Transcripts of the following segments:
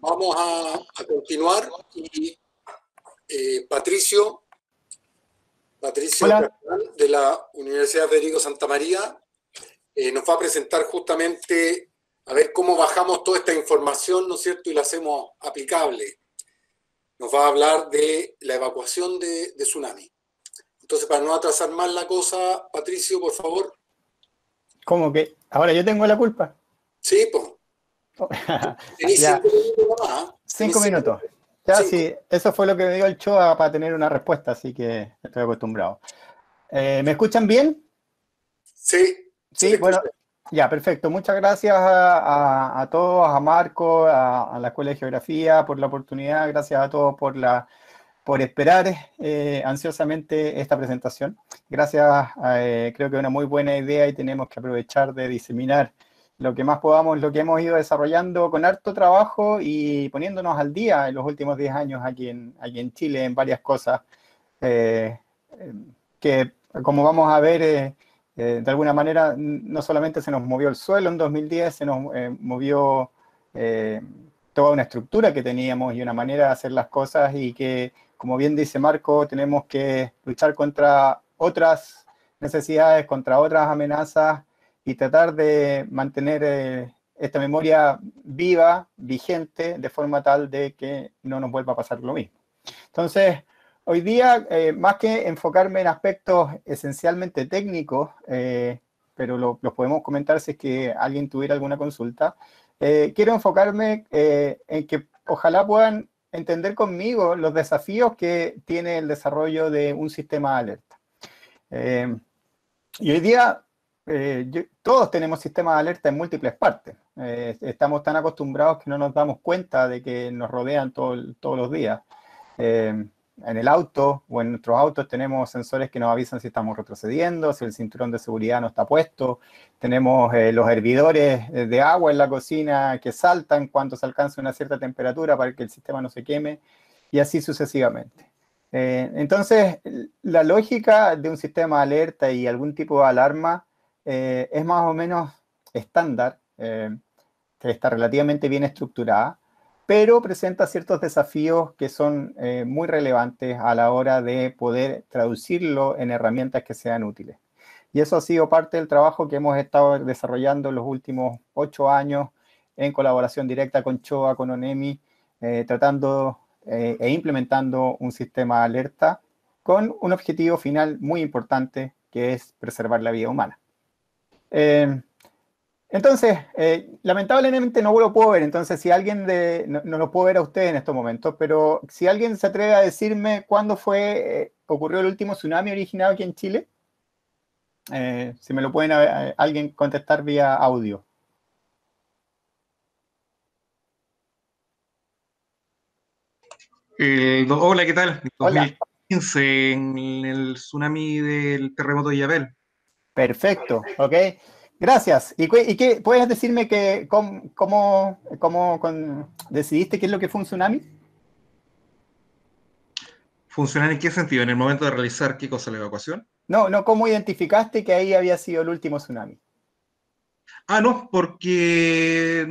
vamos a, continuar y eh, Patricio, Patricio de la Universidad Federico Santa María eh, nos va a presentar justamente a ver cómo bajamos toda esta información, ¿no es cierto?, y la hacemos aplicable. Nos va a hablar de la evacuación de, de tsunami. Entonces, para no atrasar más la cosa, Patricio, por favor. ¿Cómo que? ¿Ahora yo tengo la culpa? Sí, pues. cinco minutos más. Cinco minutos. Ya, sí, eso fue lo que me dio el Choa para tener una respuesta, así que estoy acostumbrado. Eh, ¿Me escuchan bien? Sí. Sí, bueno, ya, perfecto. Muchas gracias a, todos, a Marco, a, la Escuela de Geografía por la oportunidad. Gracias a todos por la por esperar eh, ansiosamente esta presentación. Gracias, eh, creo que es una muy buena idea y tenemos que aprovechar de diseminar lo que más podamos, lo que hemos ido desarrollando con harto trabajo y poniéndonos al día en los últimos 10 años aquí en, aquí en Chile en varias cosas eh, que, como vamos a ver, de alguna manera no solamente se nos movió el suelo en 2010, se nos movió toda una estructura que teníamos y una manera de hacer las cosas y que como bien dice Marco, tenemos que luchar contra otras necesidades, contra otras amenazas y tratar de mantener eh, esta memoria viva, vigente, de forma tal de que no nos vuelva a pasar lo mismo. Entonces, hoy día, eh, más que enfocarme en aspectos esencialmente técnicos, eh, pero los podemos comentar si es que alguien tuviera alguna consulta, quiero enfocarme en que ojalá puedan entender conmigo los desafíos que tiene el desarrollo de un sistema de alerta. Eh, y hoy día eh, todos tenemos sistemas de alerta en múltiples partes. Eh, estamos tan acostumbrados que no nos damos cuenta de que nos rodean todos los días en el auto o en nuestros autos tenemos sensores que nos avisan si estamos retrocediendo, si el cinturón de seguridad no está puesto. Tenemos eh, los hervidores de agua en la cocina que saltan cuando se alcanza una cierta temperatura para que el sistema no se queme y así sucesivamente. Eh, entonces, la lógica de un sistema de alerta y algún tipo de alarma eh, es más o menos estándar, que está relativamente bien estructurada pero presenta ciertos desafíos que son eh, muy relevantes a la hora de poder traducirlo en herramientas que sean útiles. Y eso ha sido parte del trabajo que hemos estado desarrollando en los últimos ocho años en colaboración directa con CHOA, con ONEMI, eh, tratando eh, e implementando un sistema de alerta con un objetivo final muy importante que es preservar la vida humana. Entonces, eh, lamentablemente no lo puedo ver, entonces si alguien de, no, lo puedo ver a usted en estos momentos, pero si alguien se atreve a decirme cuándo fue, eh, ocurrió el último tsunami originado aquí en Chile, eh, si me lo pueden alguien contestar vía audio. hola, ¿qué tal? 2015, en el tsunami del terremoto de Yabel. Perfecto, ok. Gracias. ¿Y, qué, puedes decirme que cómo, cómo, decidiste qué es lo que fue un tsunami? ¿Funcionar en qué sentido? ¿En el momento de realizar qué cosa la evacuación? No, no, ¿cómo identificaste que ahí había sido el último tsunami? Ah, no, porque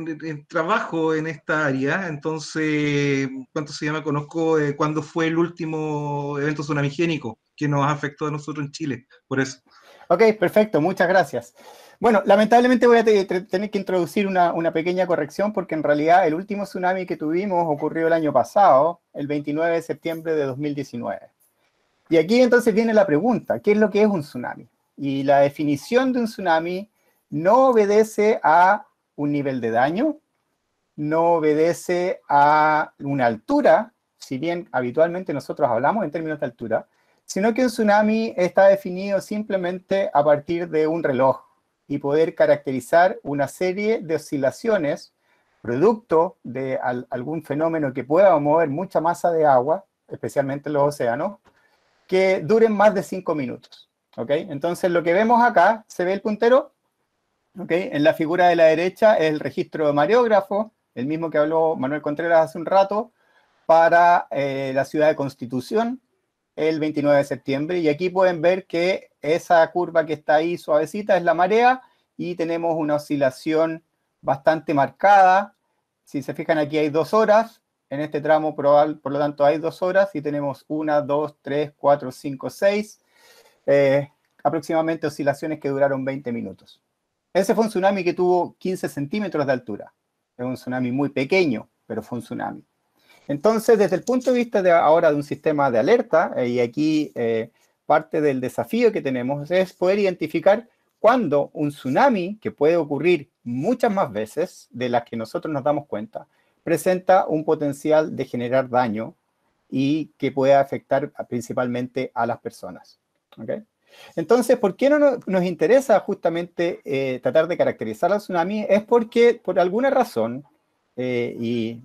trabajo en esta área, entonces, ¿cuánto se llama? Conozco eh, cuándo fue el último evento tsunamigénico que nos afectó a nosotros en Chile, por eso. Ok, perfecto, muchas gracias. Bueno, lamentablemente voy a tener que introducir una, pequeña corrección porque en realidad el último tsunami que tuvimos ocurrió el año pasado, el 29 de septiembre de 2019. Y aquí entonces viene la pregunta, ¿qué es lo que es un tsunami? Y la definición de un tsunami no obedece a un nivel de daño, no obedece a una altura, si bien habitualmente nosotros hablamos en términos de altura, sino que un tsunami está definido simplemente a partir de un reloj y poder caracterizar una serie de oscilaciones producto de algún fenómeno que pueda mover mucha masa de agua, especialmente en los océanos, que duren más de cinco minutos. ¿ok? Entonces, lo que vemos acá, se ve el puntero, ¿ok? en la figura de la derecha es el registro de mareógrafo, el mismo que habló Manuel Contreras hace un rato, para eh, la ciudad de Constitución, el 29 de septiembre. Y aquí pueden ver que esa curva que está ahí suavecita es la marea y tenemos una oscilación bastante marcada Si se fijan aquí hay dos horas, en este tramo probable, por lo tanto hay dos horas y tenemos una, dos, tres, cuatro, cinco, seis, eh, aproximadamente oscilaciones que duraron 20 minutos. Ese fue un tsunami que tuvo 15 centímetros de altura. Es un tsunami muy pequeño, pero fue un tsunami. Entonces, desde el punto de vista de ahora de un sistema de alerta, eh, y aquí eh, parte del desafío que tenemos es poder identificar cuándo un tsunami, que puede ocurrir muchas más veces de las que nosotros nos damos cuenta, presenta un potencial de generar daño y que puede afectar principalmente a las personas. Entonces, ¿por qué no nos interesa justamente eh, tratar de caracterizar al tsunami? Es porque por alguna razón, y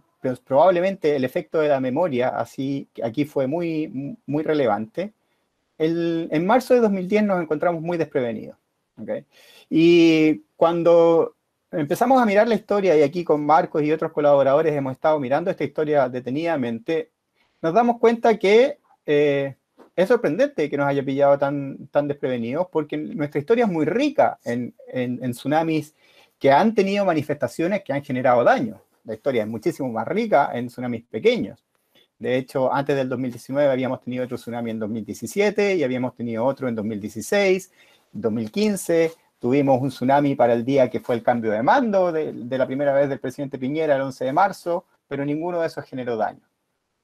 probablemente el efecto de la memoria, así aquí fue muy, muy relevante. en marzo de 2010 nos encontramos muy desprevenidos. Y cuando empezamos a mirar la historia, y aquí con Marcos y otros colaboradores hemos estado mirando esta historia detenidamente, nos damos cuenta que eh, es sorprendente que nos haya pillado tan, tan desprevenidos, porque nuestra historia es muy rica en, en tsunamis que han tenido manifestaciones que han generado daño la historia es muchísimo más rica en tsunamis pequeños. De hecho, antes del 2019 habíamos tenido otro tsunami en 2017 y habíamos tenido otro en 2016, 2015. Tuvimos un tsunami para el día que fue el cambio de mando de, la primera vez del presidente Piñera el 11 de marzo, pero ninguno de esos generó daño.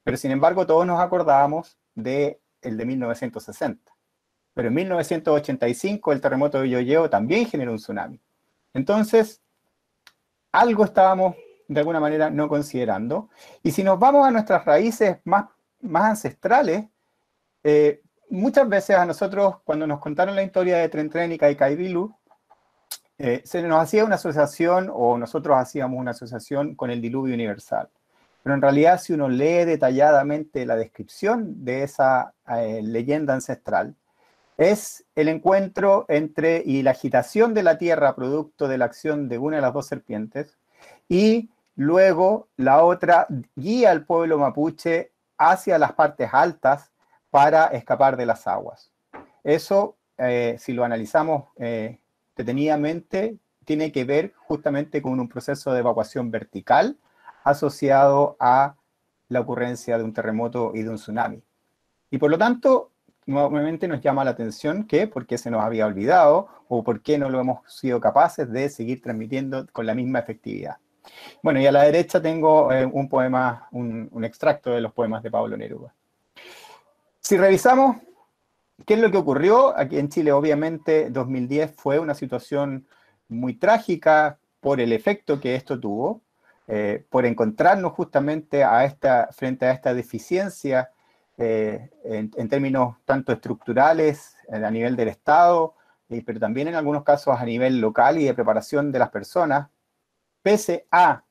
Pero sin embargo, todos nos acordábamos de el de 1960. Pero en 1985 el terremoto de Yoyeo también generó un tsunami. Entonces, algo estábamos de alguna manera no considerando. Y si nos vamos a nuestras raíces más, más ancestrales, eh, muchas veces a nosotros, cuando nos contaron la historia de Tren Tren y Kaikaibilu, eh, se nos hacía una asociación, o nosotros hacíamos una asociación con el diluvio universal. Pero en realidad, si uno lee detalladamente la descripción de esa eh, leyenda ancestral, es el encuentro entre y la agitación de la tierra producto de la acción de una de las dos serpientes y Luego, la otra guía al pueblo mapuche hacia las partes altas para escapar de las aguas. Eso, eh, si lo analizamos eh, detenidamente, tiene que ver justamente con un proceso de evacuación vertical asociado a la ocurrencia de un terremoto y de un tsunami. Y por lo tanto, nuevamente nos llama la atención que por qué se nos había olvidado o por qué no lo hemos sido capaces de seguir transmitiendo con la misma efectividad. Bueno, y a la derecha tengo eh, un poema, un, extracto de los poemas de Pablo Neruda. Si revisamos qué es lo que ocurrió, aquí en Chile obviamente 2010 fue una situación muy trágica por el efecto que esto tuvo, eh, por encontrarnos justamente a esta, frente a esta deficiencia eh, en, términos tanto estructurales a nivel del Estado, pero también en algunos casos a nivel local y de preparación de las personas pese a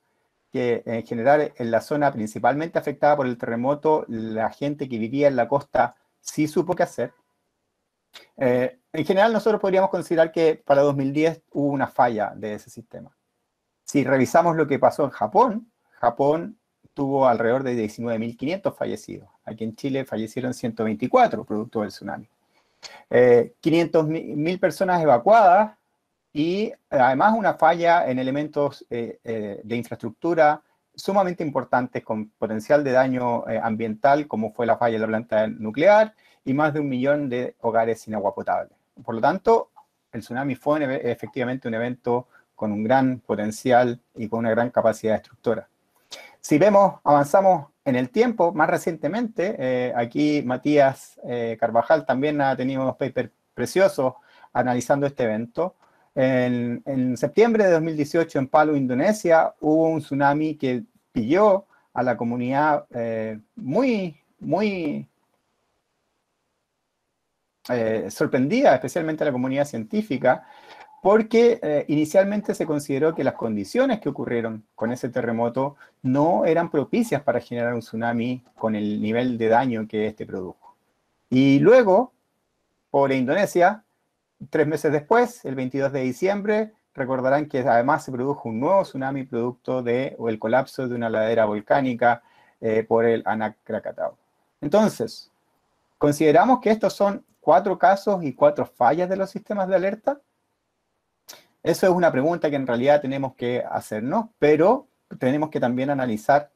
que en general en la zona principalmente afectada por el terremoto, la gente que vivía en la costa sí supo qué hacer. Eh, en general nosotros podríamos considerar que para 2010 hubo una falla de ese sistema. Si revisamos lo que pasó en Japón, Japón tuvo alrededor de 19.500 fallecidos. Aquí en Chile fallecieron 124 producto del tsunami. Eh, 500.000 personas evacuadas y además una falla en elementos eh, eh, de infraestructura sumamente importantes con potencial de daño eh, ambiental, como fue la falla de la planta nuclear, y más de un millón de hogares sin agua potable. Por lo tanto, el tsunami fue efectivamente un evento con un gran potencial y con una gran capacidad destructora. Si vemos, avanzamos en el tiempo, más recientemente, aquí Matías Carvajal también ha tenido unos papers preciosos analizando este evento, en, septiembre de 2018 en Palu, Indonesia, hubo un tsunami que pilló a la comunidad eh, muy, muy eh, sorprendida, especialmente a la comunidad científica, porque eh, inicialmente se consideró que las condiciones que ocurrieron con ese terremoto no eran propicias para generar un tsunami con el nivel de daño que este produjo. Y luego, por Indonesia, tres meses después, el 22 de diciembre, recordarán que además se produjo un nuevo tsunami producto de el colapso de una ladera volcánica eh, por el Anak Krakatau. Entonces, ¿consideramos que estos son cuatro casos y cuatro fallas de los sistemas de alerta? Eso es una pregunta que en realidad tenemos que hacernos, pero tenemos que también analizar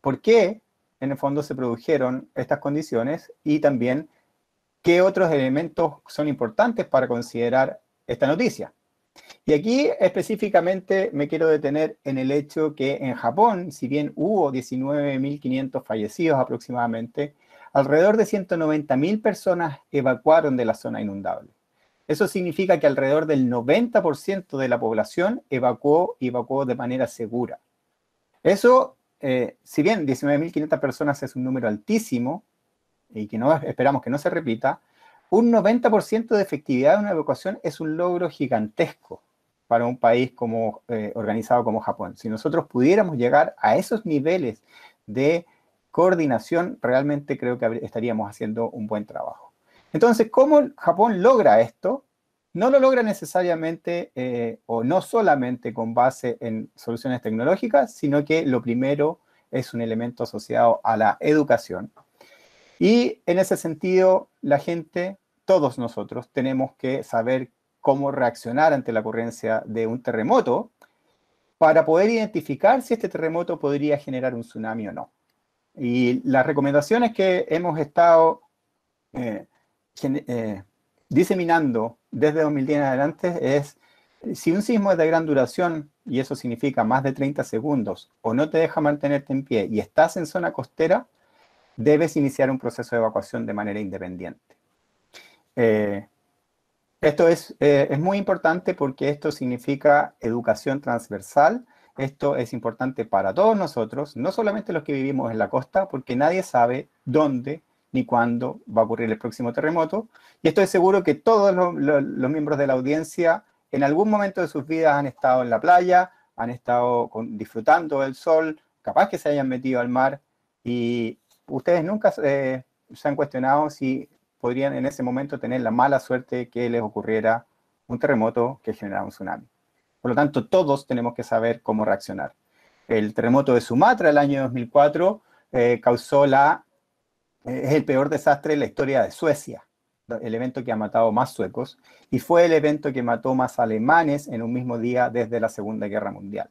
por qué en el fondo se produjeron estas condiciones y también qué otros elementos son importantes para considerar esta noticia. Y aquí específicamente me quiero detener en el hecho que en Japón, si bien hubo 19.500 fallecidos aproximadamente, alrededor de 190.000 personas evacuaron de la zona inundable. Eso significa que alrededor del 90% de la población evacuó y evacuó de manera segura. Eso, eh, si bien 19.500 personas es un número altísimo y que esperamos que no se repita, un 90% de efectividad de una evacuación es un logro gigantesco para un país como, eh, organizado como Japón. Si nosotros pudiéramos llegar a esos niveles de coordinación, realmente creo que estaríamos haciendo un buen trabajo. Entonces, ¿cómo Japón logra esto? No lo logra necesariamente eh, o no solamente con base en soluciones tecnológicas, sino que lo primero es un elemento asociado a la educación. Y en ese sentido, la gente, todos nosotros, tenemos que saber cómo reaccionar ante la ocurrencia de un terremoto para poder identificar si este terremoto podría generar un tsunami o no. Y las recomendaciones que hemos estado eh, eh, diseminando desde 2010 en adelante es, si un sismo es de gran duración, y eso significa más de 30 segundos, o no te deja mantenerte en pie y estás en zona costera, debes iniciar un proceso de evacuación de manera independiente. Eh, esto es, eh, es muy importante porque esto significa educación transversal, esto es importante para todos nosotros, no solamente los que vivimos en la costa, porque nadie sabe dónde ni cuándo va a ocurrir el próximo terremoto. Y estoy seguro que todos los, miembros de la audiencia en algún momento de sus vidas han estado en la playa, han estado disfrutando del sol, capaz que se hayan metido al mar y ustedes nunca eh, se han cuestionado si podrían en ese momento tener la mala suerte que les ocurriera un terremoto que generara un tsunami. Por lo tanto, todos tenemos que saber cómo reaccionar. El terremoto de Sumatra el año 2004 eh, causó la es el peor desastre en la historia de Suecia, el evento que ha matado más suecos, y fue el evento que mató más alemanes en un mismo día desde la Segunda Guerra Mundial.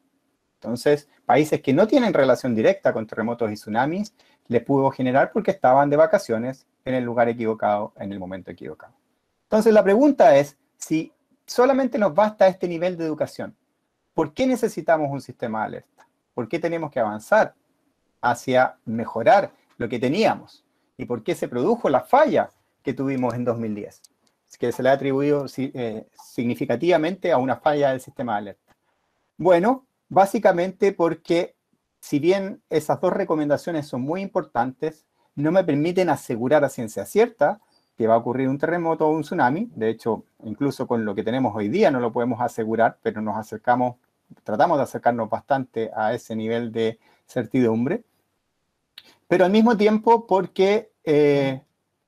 Entonces, países que no tienen relación directa con terremotos y tsunamis, les pudo generar porque estaban de vacaciones en el lugar equivocado, en el momento equivocado. Entonces, la pregunta es, si solamente nos basta este nivel de educación, ¿por qué necesitamos un sistema de alerta? ¿Por qué tenemos que avanzar hacia mejorar lo que teníamos? y por qué se produjo la falla que tuvimos en 2010, que se le ha atribuido eh, significativamente a una falla del sistema de alerta. Bueno, básicamente porque si bien esas dos recomendaciones son muy importantes, no me permiten asegurar a ciencia cierta que va a ocurrir un terremoto o un tsunami. De hecho, incluso con lo que tenemos hoy día no lo podemos asegurar, pero nos acercamos, tratamos de acercarnos bastante a ese nivel de certidumbre pero al mismo tiempo porque eh,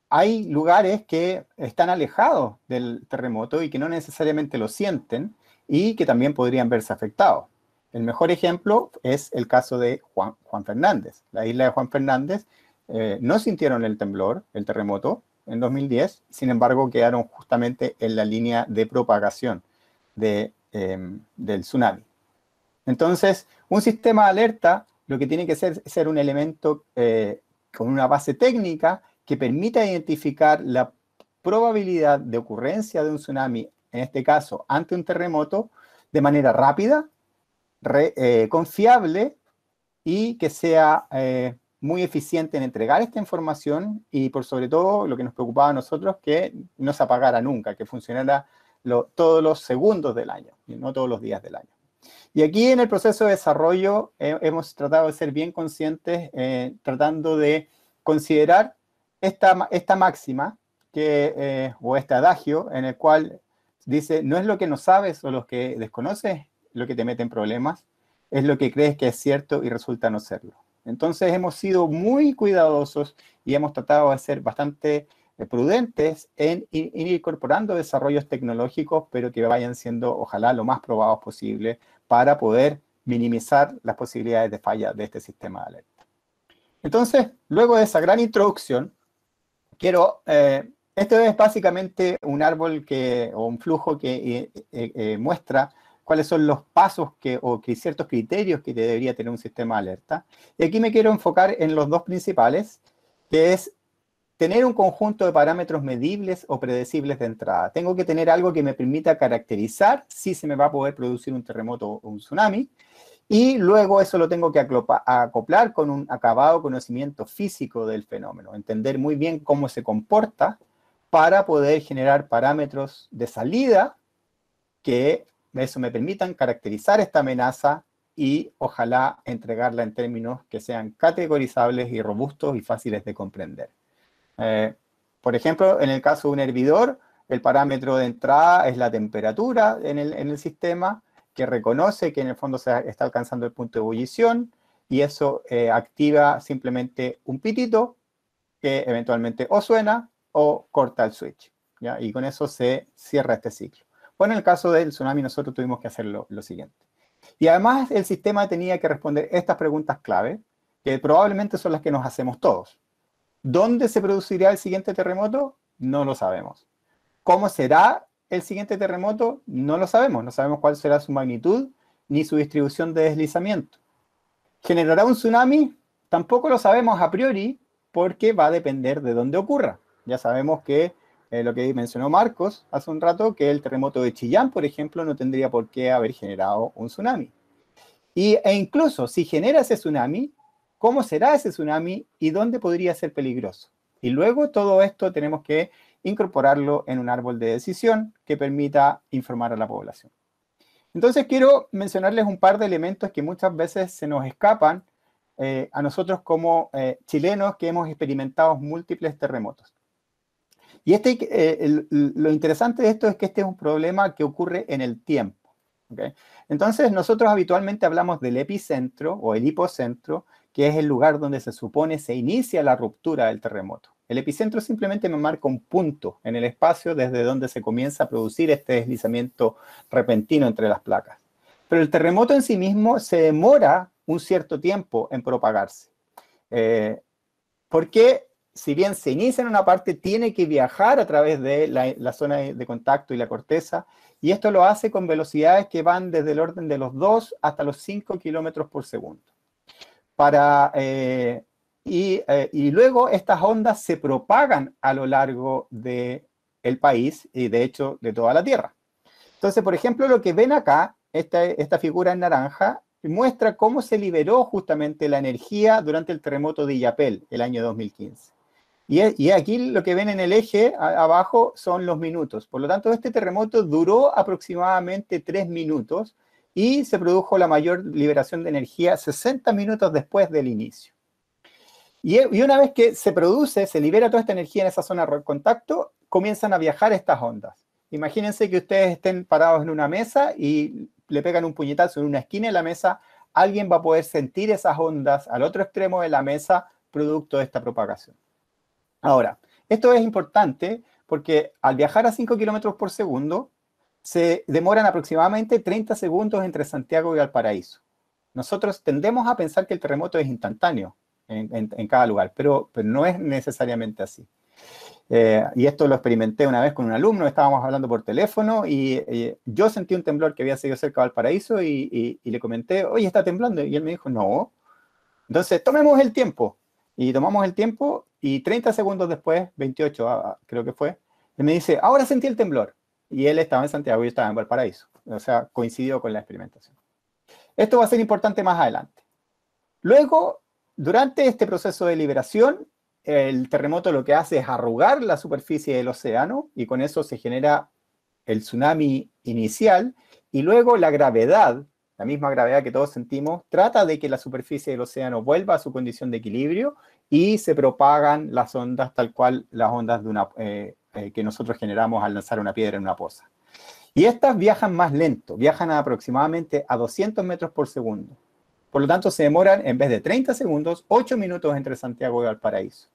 hay lugares que están alejados del terremoto y que no necesariamente lo sienten y que también podrían verse afectados. El mejor ejemplo es el caso de Juan, Fernández. La isla de Juan Fernández eh, no sintieron el temblor, el terremoto, en 2010, sin embargo quedaron justamente en la línea de propagación em, del tsunami. Entonces, un sistema de alerta lo que tiene que ser es ser un elemento eh, con una base técnica que permita identificar la probabilidad de ocurrencia de un tsunami, en este caso ante un terremoto, de manera rápida, eh, confiable y que sea eh, muy eficiente en entregar esta información y por sobre todo lo que nos preocupaba a nosotros, que no se apagara nunca, que funcionara todos los segundos del año, y no todos los días del año. Y aquí en el proceso de desarrollo eh, hemos tratado de ser bien conscientes, tratando de considerar esta, esta máxima que, o este adagio en el cual dice, no es lo que no sabes o lo que desconoces lo que te mete en problemas, es lo que crees que es cierto y resulta no serlo. Entonces hemos sido muy cuidadosos y hemos tratado de ser bastante prudentes en ir incorporando desarrollos tecnológicos, pero que vayan siendo, ojalá, lo más probados posible para poder minimizar las posibilidades de falla de este sistema de alerta. Entonces, luego de esa gran introducción, quiero, eh, es básicamente un árbol que, o un flujo que eh, eh, muestra cuáles son los pasos que, o que ciertos criterios que debería tener un sistema de alerta. Y aquí me quiero enfocar en los dos principales, que es tener un conjunto de parámetros medibles o predecibles de entrada. Tengo que tener algo que me permita caracterizar si se me va a poder producir un terremoto o un tsunami. Y luego eso lo tengo que acoplar con un acabado conocimiento físico del fenómeno, entender muy bien cómo se comporta para poder generar parámetros de salida que eso me permitan caracterizar esta amenaza y ojalá entregarla en términos que sean categorizables y robustos y fáciles de comprender. Eh, por ejemplo, en el caso de un hervidor, el parámetro de entrada es la temperatura en el, sistema, que reconoce que en el fondo se está alcanzando el punto de ebullición, y eso eh, activa simplemente un pitito que eventualmente o suena o corta el switch. Y con eso se cierra este ciclo. Bueno, en el caso del tsunami nosotros tuvimos que hacer lo, lo siguiente. Y además el sistema tenía que responder estas preguntas clave, que probablemente son las que nos hacemos todos. ¿Dónde se producirá el siguiente terremoto? No lo sabemos. ¿Cómo será el siguiente terremoto? No lo sabemos. No sabemos cuál será su magnitud ni su distribución de deslizamiento. ¿Generará un tsunami? Tampoco lo sabemos a priori porque va a depender de dónde ocurra. Ya sabemos que eh, lo que mencionó Marcos hace un rato, que el terremoto de Chillán, por ejemplo, no tendría por qué haber generado un tsunami. Y, e incluso si genera ese tsunami, cómo será ese tsunami y dónde podría ser peligroso. Y luego todo esto tenemos que incorporarlo en un árbol de decisión que permita informar a la población. Entonces quiero mencionarles un par de elementos que muchas veces se nos escapan eh, a nosotros como eh, chilenos que hemos experimentado múltiples terremotos. Y este, eh, lo interesante de esto es que este es un problema que ocurre en el tiempo. Entonces nosotros habitualmente hablamos del epicentro o el hipocentro que es el lugar donde se supone se inicia la ruptura del terremoto. El epicentro simplemente me marca un punto en el espacio desde donde se comienza a producir este deslizamiento repentino entre las placas. Pero el terremoto en sí mismo se demora un cierto tiempo en propagarse. Eh, porque si bien se inicia en una parte, tiene que viajar a través de la, zona de contacto y la corteza, y esto lo hace con velocidades que van desde el orden de los 2 hasta los 5 kilómetros por segundo eh, eh, y, luego estas ondas se propagan a lo largo del el país y de hecho de toda la Tierra. Entonces, por ejemplo, lo que ven acá, esta, esta figura en naranja, muestra cómo se liberó justamente la energía durante el terremoto de Illapel, el año 2015. Y, y, aquí lo que ven en el eje abajo son los minutos. Por lo tanto, este terremoto duró aproximadamente tres minutos y se produjo la mayor liberación de energía 60 minutos después del inicio. Y, una vez que se produce, se libera toda esta energía en esa zona de contacto, comienzan a viajar estas ondas. Imagínense que ustedes estén parados en una mesa y le pegan un puñetazo en una esquina de la mesa, alguien va a poder sentir esas ondas al otro extremo de la mesa producto de esta propagación. Ahora, esto es importante porque al viajar a 5 kilómetros por segundo, se demoran aproximadamente 30 segundos entre Santiago y Valparaíso. Nosotros tendemos a pensar que el terremoto es instantáneo en, cada lugar, pero, no es necesariamente así. Eh, y esto lo experimenté una vez con un alumno, estábamos hablando por teléfono y, yo sentí un temblor que había seguido cerca de Valparaíso y, y, le comenté, oye, está temblando. Y él me dijo, no. Entonces, tomemos el tiempo. Y tomamos el tiempo y 30 segundos después, 28 ah, ah, creo que fue, él me dice, ahora sentí el temblor y él estaba en Santiago y yo estaba en Valparaíso. O sea, coincidió con la experimentación. Esto va a ser importante más adelante. Luego, durante este proceso de liberación, el terremoto lo que hace es arrugar la superficie del océano y con eso se genera el tsunami inicial y luego la gravedad, la misma gravedad que todos sentimos, trata de que la superficie del océano vuelva a su condición de equilibrio y se propagan las ondas tal cual las ondas de una, eh, eh, que nosotros generamos al lanzar una piedra en una poza. Y estas viajan más lento, viajan aproximadamente a 200 metros por segundo. Por lo tanto, se demoran en vez de 30 segundos, 8 minutos entre Santiago y Valparaíso.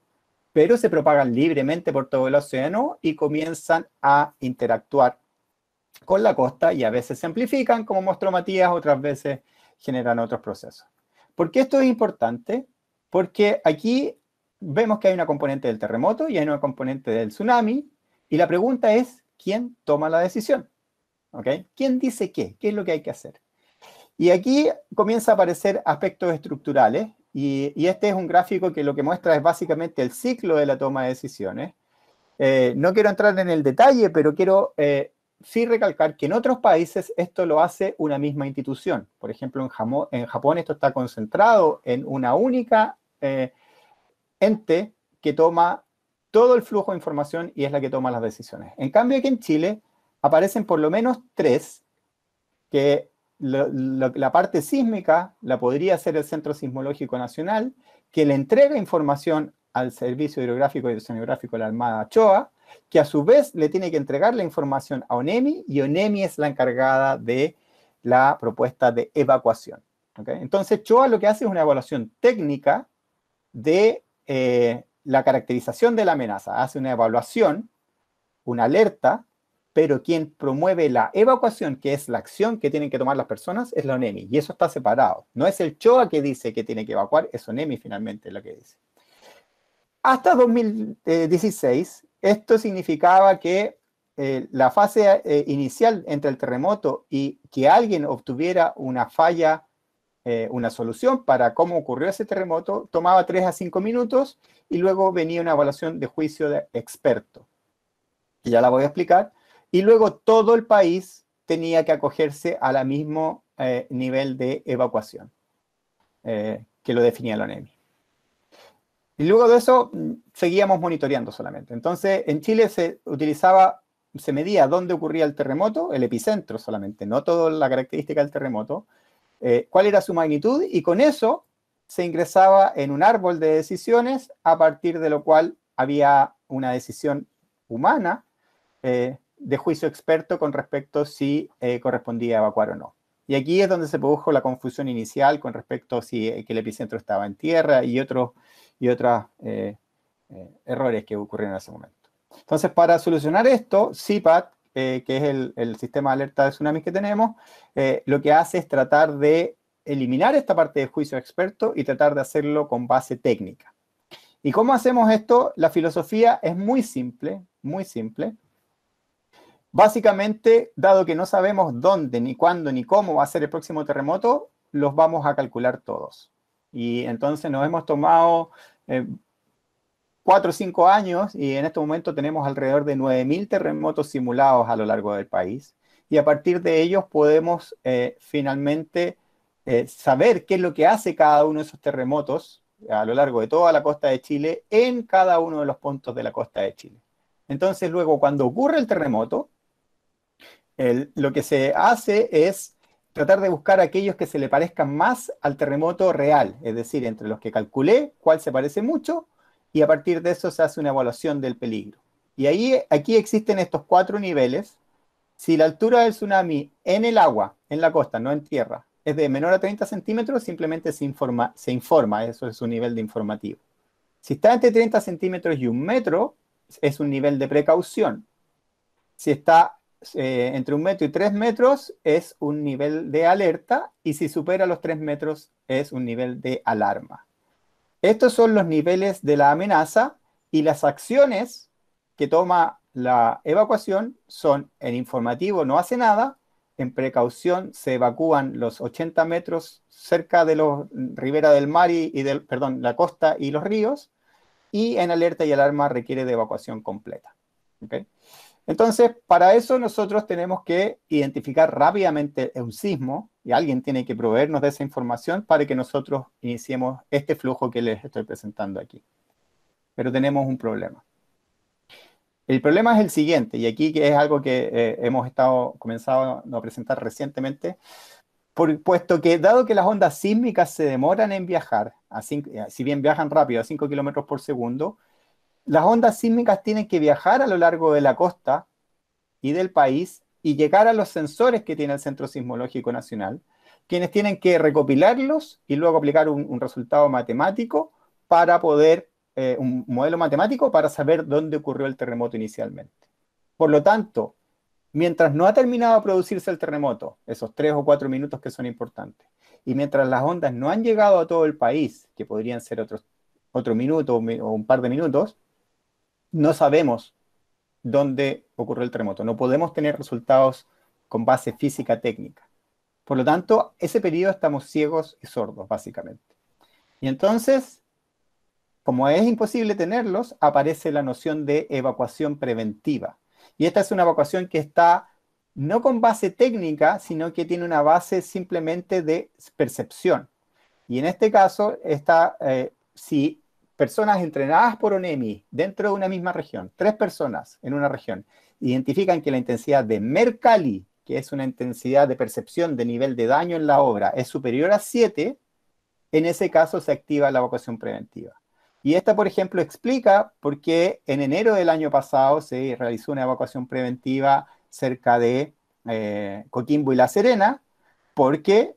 Pero se propagan libremente por todo el océano y comienzan a interactuar con la costa y a veces se amplifican, como mostró Matías, otras veces generan otros procesos. ¿Por qué esto es importante? Porque aquí vemos que hay una componente del terremoto y hay una componente del tsunami, y la pregunta es, ¿quién toma la decisión? ¿ok? ¿Quién dice qué? ¿Qué es lo que hay que hacer? Y aquí comienza a aparecer aspectos estructurales y, este es un gráfico que lo que muestra es básicamente el ciclo de la toma de decisiones. Eh, no quiero entrar en el detalle, pero quiero eh, sí recalcar que en otros países esto lo hace una misma institución. Por ejemplo, en, Japón esto está concentrado en una única eh, ente que toma todo el flujo de información y es la que toma las decisiones. En cambio, aquí en Chile aparecen por lo menos tres que la parte sísmica la podría hacer el Centro Sismológico Nacional, que le entrega información al Servicio Hidrográfico y Oceanográfico de la Armada CHOA, que a su vez le tiene que entregar la información a ONEMI y ONEMI es la encargada de la propuesta de evacuación. Entonces, CHOA lo que hace es una evaluación técnica de eh, la caracterización de la amenaza. Hace una evaluación, una alerta, pero quien promueve la evacuación, que es la acción que tienen que tomar las personas, es la ONEMI. Y eso está separado. No es el CHOA que dice que tiene que evacuar, es ONEMI finalmente la que dice. Hasta 2016, esto significaba que eh, la fase eh, inicial entre el terremoto y que alguien obtuviera una falla, eh, una solución para cómo ocurrió ese terremoto, tomaba 3 a 5 minutos y luego venía una evaluación de juicio de experto, ya la voy a explicar, y luego todo el país tenía que acogerse al mismo nivel de evacuación que lo definía la ONEMI. Y luego de eso mm, seguíamos monitoreando solamente. Entonces, en Chile se utilizaba, se medía dónde ocurría el terremoto, el epicentro solamente, no toda la característica del terremoto, eh, cuál era su magnitud, y con eso se ingresaba en un árbol de decisiones, a partir de lo cual había una decisión humana eh, de juicio experto con respecto si eh, correspondía evacuar o no. Y aquí es donde se produjo la confusión inicial con respecto a si que el epicentro estaba en tierra y otros y otros eh, eh, errores que ocurrieron en ese momento. Entonces, para solucionar esto, CIPAT, eh, que es el, sistema de alerta de tsunamis que tenemos, lo que hace es tratar de eliminar esta parte de juicio experto y tratar de hacerlo con base técnica. ¿Y cómo hacemos esto? La filosofía es muy simple, muy simple. Básicamente, dado que no sabemos dónde, ni cuándo, ni cómo va a ser el próximo terremoto, los vamos a calcular todos. Y entonces nos hemos tomado eh, cuatro o cinco años y en este momento tenemos alrededor de 9.000 terremotos simulados a lo largo del país. Y a partir de ellos podemos eh, finalmente eh, saber qué es lo que hace cada uno de esos terremotos a lo largo de toda la costa de Chile en cada uno de los puntos de la costa de Chile. Entonces luego cuando ocurre el terremoto, lo que se hace es tratar de buscar aquellos que se le parezcan más al terremoto real, es decir, entre los que calculé cuál se parece mucho y a partir de eso se hace una evaluación del peligro. Y ahí, aquí existen estos cuatro niveles. Si la altura del tsunami en el agua, en la costa, no en tierra, es de menor a 30 centímetros, simplemente se informa, se informa, eso es un nivel de informativo. Si está entre 30 centímetros y un metro, es un nivel de precaución. Si está eh, entre un metro y tres metros es un nivel de alerta y si supera los tres metros es un nivel de alarma. Estos son los niveles de la amenaza y las acciones que toma la evacuación son en informativo no hace nada, en precaución se evacúan los 80 metros cerca de la ribera del mar y, del, perdón, la costa y los ríos, y en alerta y alarma requiere de evacuación completa. ¿okay? Entonces, para eso nosotros tenemos que identificar rápidamente un sismo y alguien tiene que proveernos de esa información para que nosotros iniciemos este flujo que les estoy presentando aquí. Pero tenemos un problema. El problema es el siguiente, y aquí es algo que eh, hemos estado comenzado a presentar recientemente, puesto que dado que las ondas sísmicas se demoran en viajar, eh, si bien viajan rápido a 5 kilómetros por segundo, las ondas sísmicas tienen que viajar a lo largo de la costa y del país y llegar a los sensores que tiene el Centro Sismológico Nacional, quienes tienen que recopilarlos y luego aplicar un, resultado matemático para poder, eh, un modelo matemático para saber dónde ocurrió el terremoto inicialmente. Por lo tanto, mientras no ha terminado de producirse el terremoto, esos tres o cuatro minutos que son importantes, y mientras las ondas no han llegado a todo el país, que podrían ser otros, otro minuto o un par de minutos, no sabemos dónde ocurrió el terremoto. No podemos tener resultados con base física técnica. Por lo tanto, ese periodo estamos ciegos y sordos, básicamente. Y entonces, como es imposible tenerlos, aparece la noción de evacuación preventiva. Y esta es una evacuación que está no con base técnica, sino que tiene una base simplemente de percepción. Y en este caso, está, eh, si personas entrenadas por ONEMI dentro de una misma región, tres personas en una región, identifican que la intensidad de Mercalli, que es una intensidad de percepción de nivel de daño en la obra, es superior a 7, en ese caso se activa la evacuación preventiva. Y esta, por ejemplo, explica por qué en enero del año pasado se realizó una evacuación preventiva cerca de eh, Coquimbo y La Serena, porque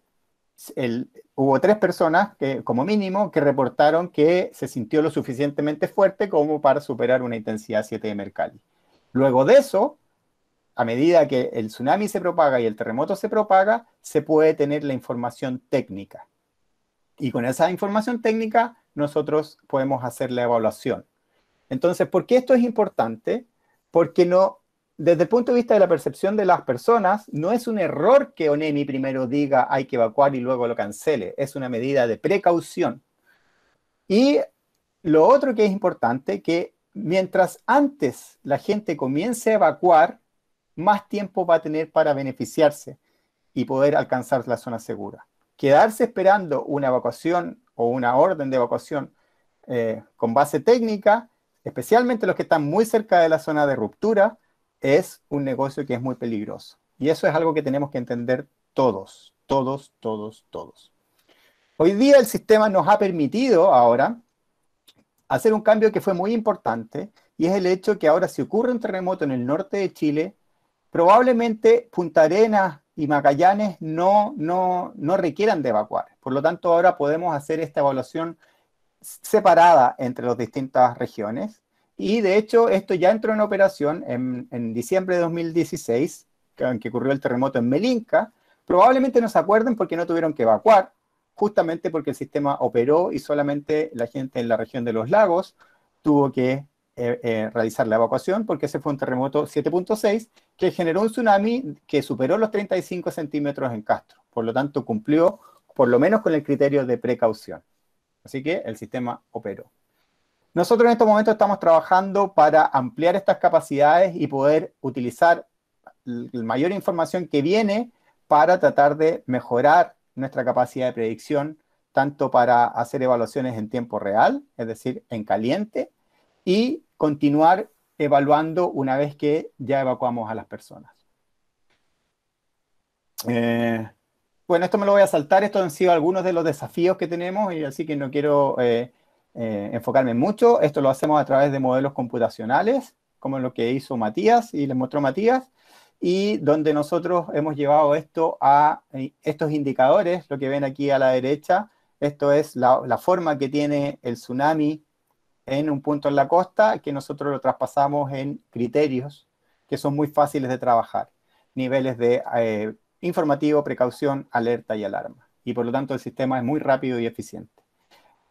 hubo tres personas, que, como mínimo, que reportaron que se sintió lo suficientemente fuerte como para superar una intensidad 7 de Mercalli. Luego de eso, a medida que el tsunami se propaga y el terremoto se propaga, se puede tener la información técnica. Y con esa información técnica nosotros podemos hacer la evaluación. Entonces, ¿por qué esto es importante? Porque no, desde el punto de vista de la percepción de las personas, no es un error que ONEMI primero diga hay que evacuar y luego lo cancele, es una medida de precaución. Y lo otro que es importante, que mientras antes la gente comience a evacuar, más tiempo va a tener para beneficiarse y poder alcanzar la zona segura. Quedarse esperando una evacuación o una orden de evacuación eh, con base técnica, especialmente los que están muy cerca de la zona de ruptura, es un negocio que es muy peligroso. Y eso es algo que tenemos que entender todos, todos, todos, todos. Hoy día el sistema nos ha permitido ahora hacer un cambio que fue muy importante y es el hecho que ahora si ocurre un terremoto en el norte de Chile, probablemente Punta Arenas y Magallanes no, no, no requieran de evacuar. Por lo tanto, ahora podemos hacer esta evaluación separada entre las distintas regiones. Y de hecho, esto ya entró en operación en, diciembre de 2016, en que ocurrió el terremoto en Melinca. Probablemente no se acuerden porque no tuvieron que evacuar, justamente porque el sistema operó y solamente la gente en la región de los lagos tuvo que eh, eh, realizar la evacuación, porque ese fue un terremoto 7.6 que generó un tsunami que superó los 35 centímetros en Castro. Por lo tanto, cumplió por lo menos con el criterio de precaución. Así que el sistema operó. Nosotros en estos momentos estamos trabajando para ampliar estas capacidades y poder utilizar la mayor información que viene para tratar de mejorar nuestra capacidad de predicción, tanto para hacer evaluaciones en tiempo real, es decir, en caliente, y continuar evaluando una vez que ya evacuamos a las personas. Eh, bueno, esto me lo voy a saltar, estos han sido algunos de los desafíos que tenemos y así que no quiero eh, eh, enfocarme mucho. Esto lo hacemos a través de modelos computacionales, como lo que hizo Matías y les mostró Matías, y donde nosotros hemos llevado esto a estos indicadores, lo que ven aquí a la derecha, esto es la forma que tiene el tsunami en un punto en la costa que nosotros lo traspasamos en criterios que son muy fáciles de trabajar. Niveles de eh, informativo, precaución, alerta y alarma. Y por lo tanto el sistema es muy rápido y eficiente.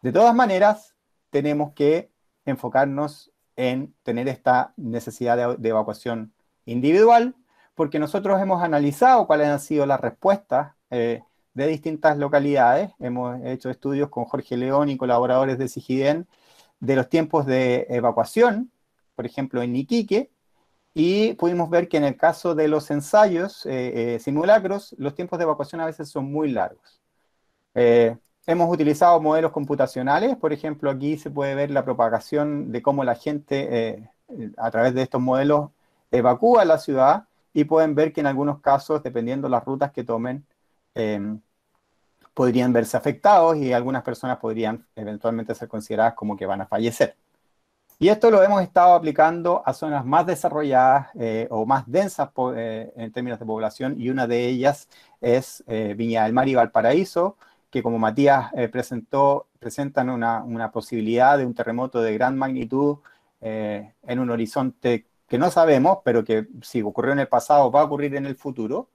De todas maneras, tenemos que enfocarnos en tener esta necesidad de, evacuación individual, porque nosotros hemos analizado cuáles han sido las respuestas eh, de distintas localidades. Hemos hecho estudios con Jorge León y colaboradores de Sigiden de los tiempos de evacuación, por ejemplo, en Iquique, y pudimos ver que en el caso de los ensayos eh, eh, simulacros, los tiempos de evacuación a veces son muy largos. Eh, hemos utilizado modelos computacionales, por ejemplo, aquí se puede ver la propagación de cómo la gente a través de estos modelos evacúa la ciudad y pueden ver que en algunos casos, dependiendo de las rutas que tomen, podrían verse afectados y algunas personas podrían eventualmente ser consideradas como que van a fallecer. Y esto lo hemos estado aplicando a zonas más desarrolladas eh, o más densas eh, en términos de población y una de ellas es eh, Viña del Mar y Valparaíso, que como Matías presentó, presentan una, una, posibilidad de un terremoto de gran magnitud en un horizonte que no sabemos, pero que si ocurrió en el pasado va a ocurrir en el futuro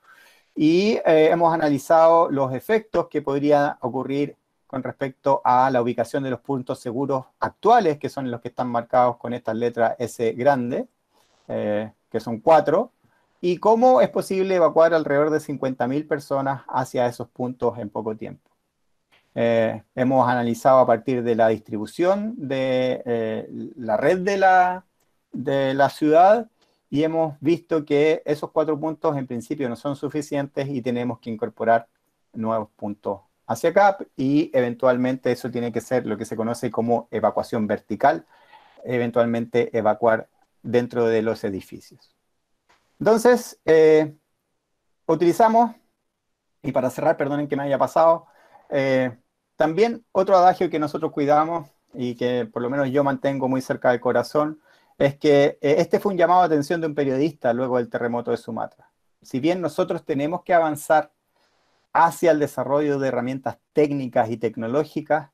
y eh, hemos analizado los efectos que podría ocurrir con respecto a la ubicación de los puntos seguros actuales, que son los que están marcados con estas letras S grande, eh, que son cuatro, y cómo es posible evacuar alrededor de 50.000 personas hacia esos puntos en poco tiempo. Eh, hemos analizado a partir de la distribución de eh, la red de la, de la ciudad y hemos visto que esos cuatro puntos en principio no son suficientes y tenemos que incorporar nuevos puntos hacia acá y eventualmente eso tiene que ser lo que se conoce como evacuación vertical, eventualmente evacuar dentro de los edificios. Entonces, eh, utilizamos, y para cerrar, perdonen que me haya pasado, eh, también otro adagio que nosotros cuidamos y que por lo menos yo mantengo muy cerca del corazón, es que eh, este fue un llamado de atención de un periodista luego del terremoto de Sumatra. Si bien nosotros tenemos que avanzar hacia el desarrollo de herramientas técnicas y tecnológicas,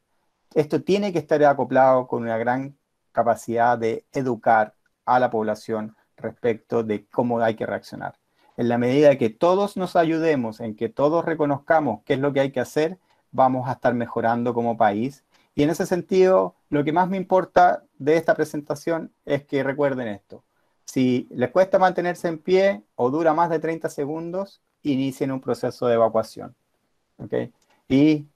esto tiene que estar acoplado con una gran capacidad de educar a la población respecto de cómo hay que reaccionar. En la medida que todos nos ayudemos, en que todos reconozcamos qué es lo que hay que hacer, vamos a estar mejorando como país. Y en ese sentido, lo que más me importa de esta presentación es que recuerden esto. Si les cuesta mantenerse en pie o dura más de 30 segundos, inicien un proceso de evacuación. Y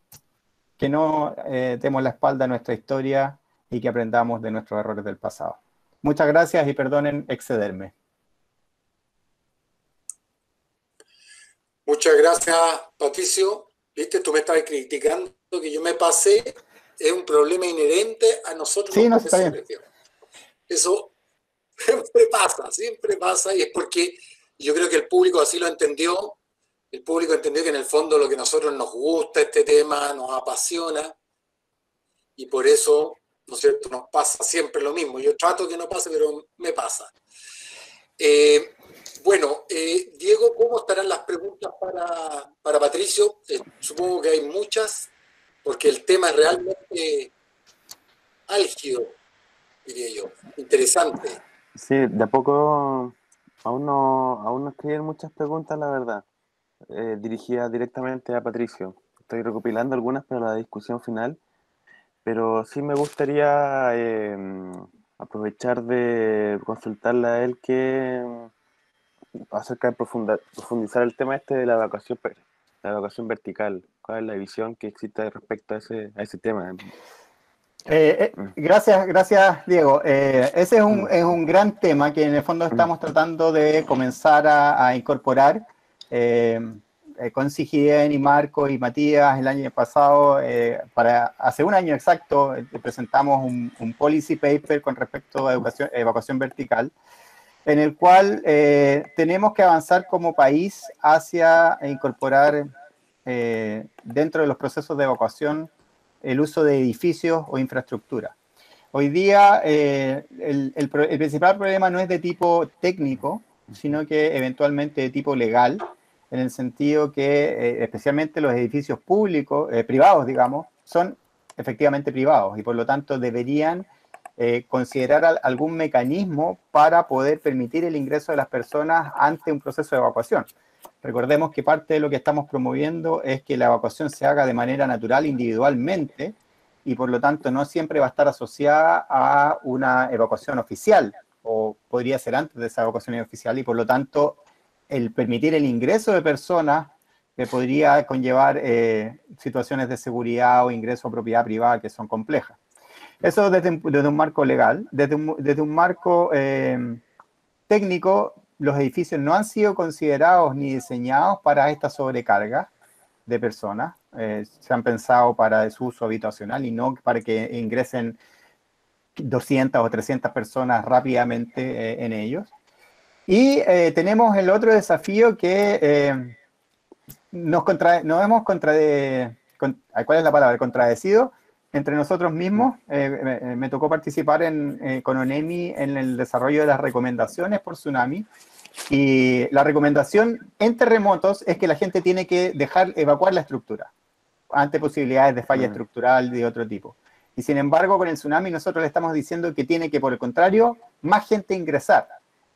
que no eh, demos la espalda a nuestra historia y que aprendamos de nuestros errores del pasado. Muchas gracias y perdonen excederme. Muchas gracias, Patricio. Viste, tú me estabas criticando que yo me pasé. Es un problema inherente a nosotros sí, no, está bien. Eso siempre pasa, siempre pasa y es porque yo creo que el público así lo entendió. El público entendió que en el fondo lo que a nosotros nos gusta, este tema, nos apasiona y por eso ¿no es cierto? Nos pasa siempre lo mismo. Yo trato que no pase, pero me pasa. Eh, bueno, eh, Diego, ¿cómo estarán las preguntas para, para Patricio? Eh, supongo que hay muchas, porque el tema es realmente álgido, diría yo, interesante. Sí, de a poco aún no, aún no escriben muchas preguntas, la verdad, dirigidas directamente a Patricio. Estoy recopilando algunas para la discusión final pero sí me gustaría em, aprovechar de consultarle a él que acerca de profundizar el tema este de la evacuación, la evacuación vertical. ¿Cuál es la visión que existe respecto a ese, a ese tema? Eh, eh, mm. gracias, gracias Diego. Eh, ese es un, mm. es un, gran tema que en el fondo estamos tratando de comenzar a, a incorporar. Eh, con Sigien y Marco y Matías el año pasado, eh, para hace un año exacto, eh, presentamos un, policy paper con respecto a educación, evacuación vertical, en el cual tenemos que avanzar como país hacia incorporar dentro de los procesos de evacuación el uso de edificios o infraestructura. Hoy día el, el principal problema no es de tipo técnico, sino que eventualmente de tipo legal, en el sentido que eh, especialmente los edificios públicos, eh, privados, digamos, son efectivamente privados y por lo tanto deberían eh, considerar algún mecanismo para poder permitir el ingreso de las personas ante un proceso de evacuación. Recordemos que parte de lo que estamos promoviendo es que la evacuación se haga de manera natural, individualmente, y por lo tanto no siempre va a estar asociada a una evacuación oficial, o podría ser antes de esa evacuación oficial, y por lo tanto el permitir el ingreso de personas que podría conllevar eh, situaciones de seguridad o ingreso a propiedad privada que son complejas. Eso desde, un marco legal. Desde un, marco eh, técnico, los edificios no han sido considerados ni diseñados para esta sobrecarga de personas. Eh, se han pensado para su uso habitacional y no para que ingresen 200 o 300 personas rápidamente en ellos. Y eh, tenemos el otro desafío que eh, nos, nos hemos contra, ¿cuál es la palabra? Contradecido entre nosotros mismos. Eh, me, tocó participar en, con ONEMI en el desarrollo de las recomendaciones por tsunami. Y la recomendación en terremotos es que la gente tiene que dejar evacuar la estructura ante posibilidades de falla mm. estructural de otro tipo. Y sin embargo, con el tsunami nosotros le estamos diciendo que tiene que, por el contrario, más gente ingresar.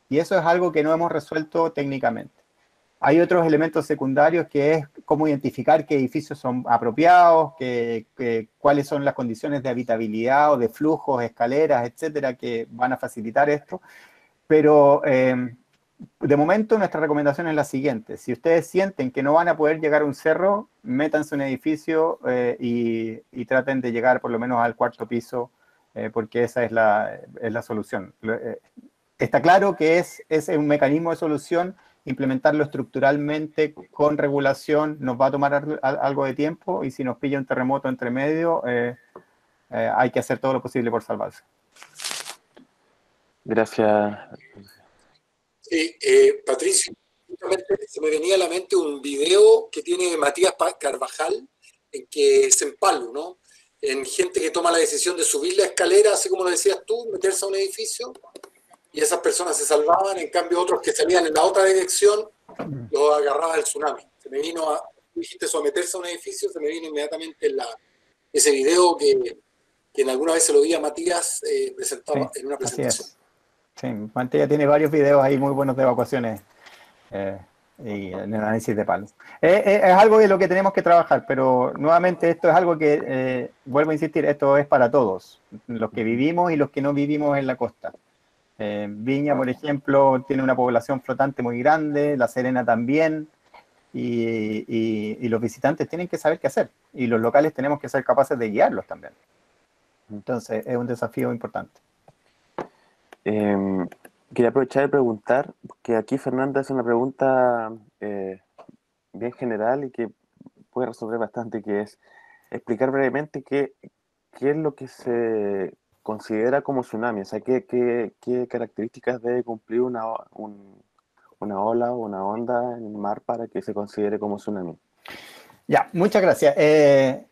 Y eso es algo que no hemos resuelto técnicamente. Hay otros elementos secundarios que es cómo identificar qué edificios son apropiados, cuáles son las condiciones de habitabilidad o de flujos, escaleras, etcétera, que van a facilitar esto. Pero eh, de momento nuestra recomendación es la siguiente. Si ustedes sienten que no van a poder llegar a un cerro, métanse un edificio eh, y, traten de llegar por lo menos al cuarto piso, eh, porque esa es la, es la solución. Eh, está claro que es, es un mecanismo de solución, implementarlo estructuralmente con regulación nos va a tomar algo de tiempo y si nos pilla un terremoto entre medio, hay que hacer todo lo posible por salvarse. Gracias, Sí, eh, Patricio, se me venía a la mente un video que tiene Matías Carvajal, en que es en Palo, ¿no? En gente que toma la decisión de subir la escalera, así como lo decías tú, meterse a un edificio, y esas personas se salvaban, en cambio otros que salían en la otra dirección, los agarraba el tsunami. Se me vino a, dijiste someterse a un edificio, se me vino inmediatamente la, ese video que, que en alguna vez se lo vi a Matías eh, presentado en una presentación. Sí, Mantella tiene varios videos ahí muy buenos de evacuaciones eh, y en el análisis de palos. Eh, eh, es algo de lo que tenemos que trabajar, pero nuevamente esto es algo que, vuelvo a insistir, esto es para todos, los que vivimos y los que no vivimos en la costa. Viña, por ejemplo, tiene una población flotante muy grande, La Serena también, y, y los visitantes tienen que saber qué hacer, y los locales tenemos que ser capaces de guiarlos también. Entonces, es un desafío importante. Em, quería aprovechar de preguntar, que aquí Fernanda hace una pregunta eh, bien general y que puede resolver bastante, que es explicar brevemente qué, qué es lo que se considera como tsunami, o sea, qué, características debe cumplir una, una ola o una onda en el mar para que se considere como tsunami. Ya, muchas gracias. Eh,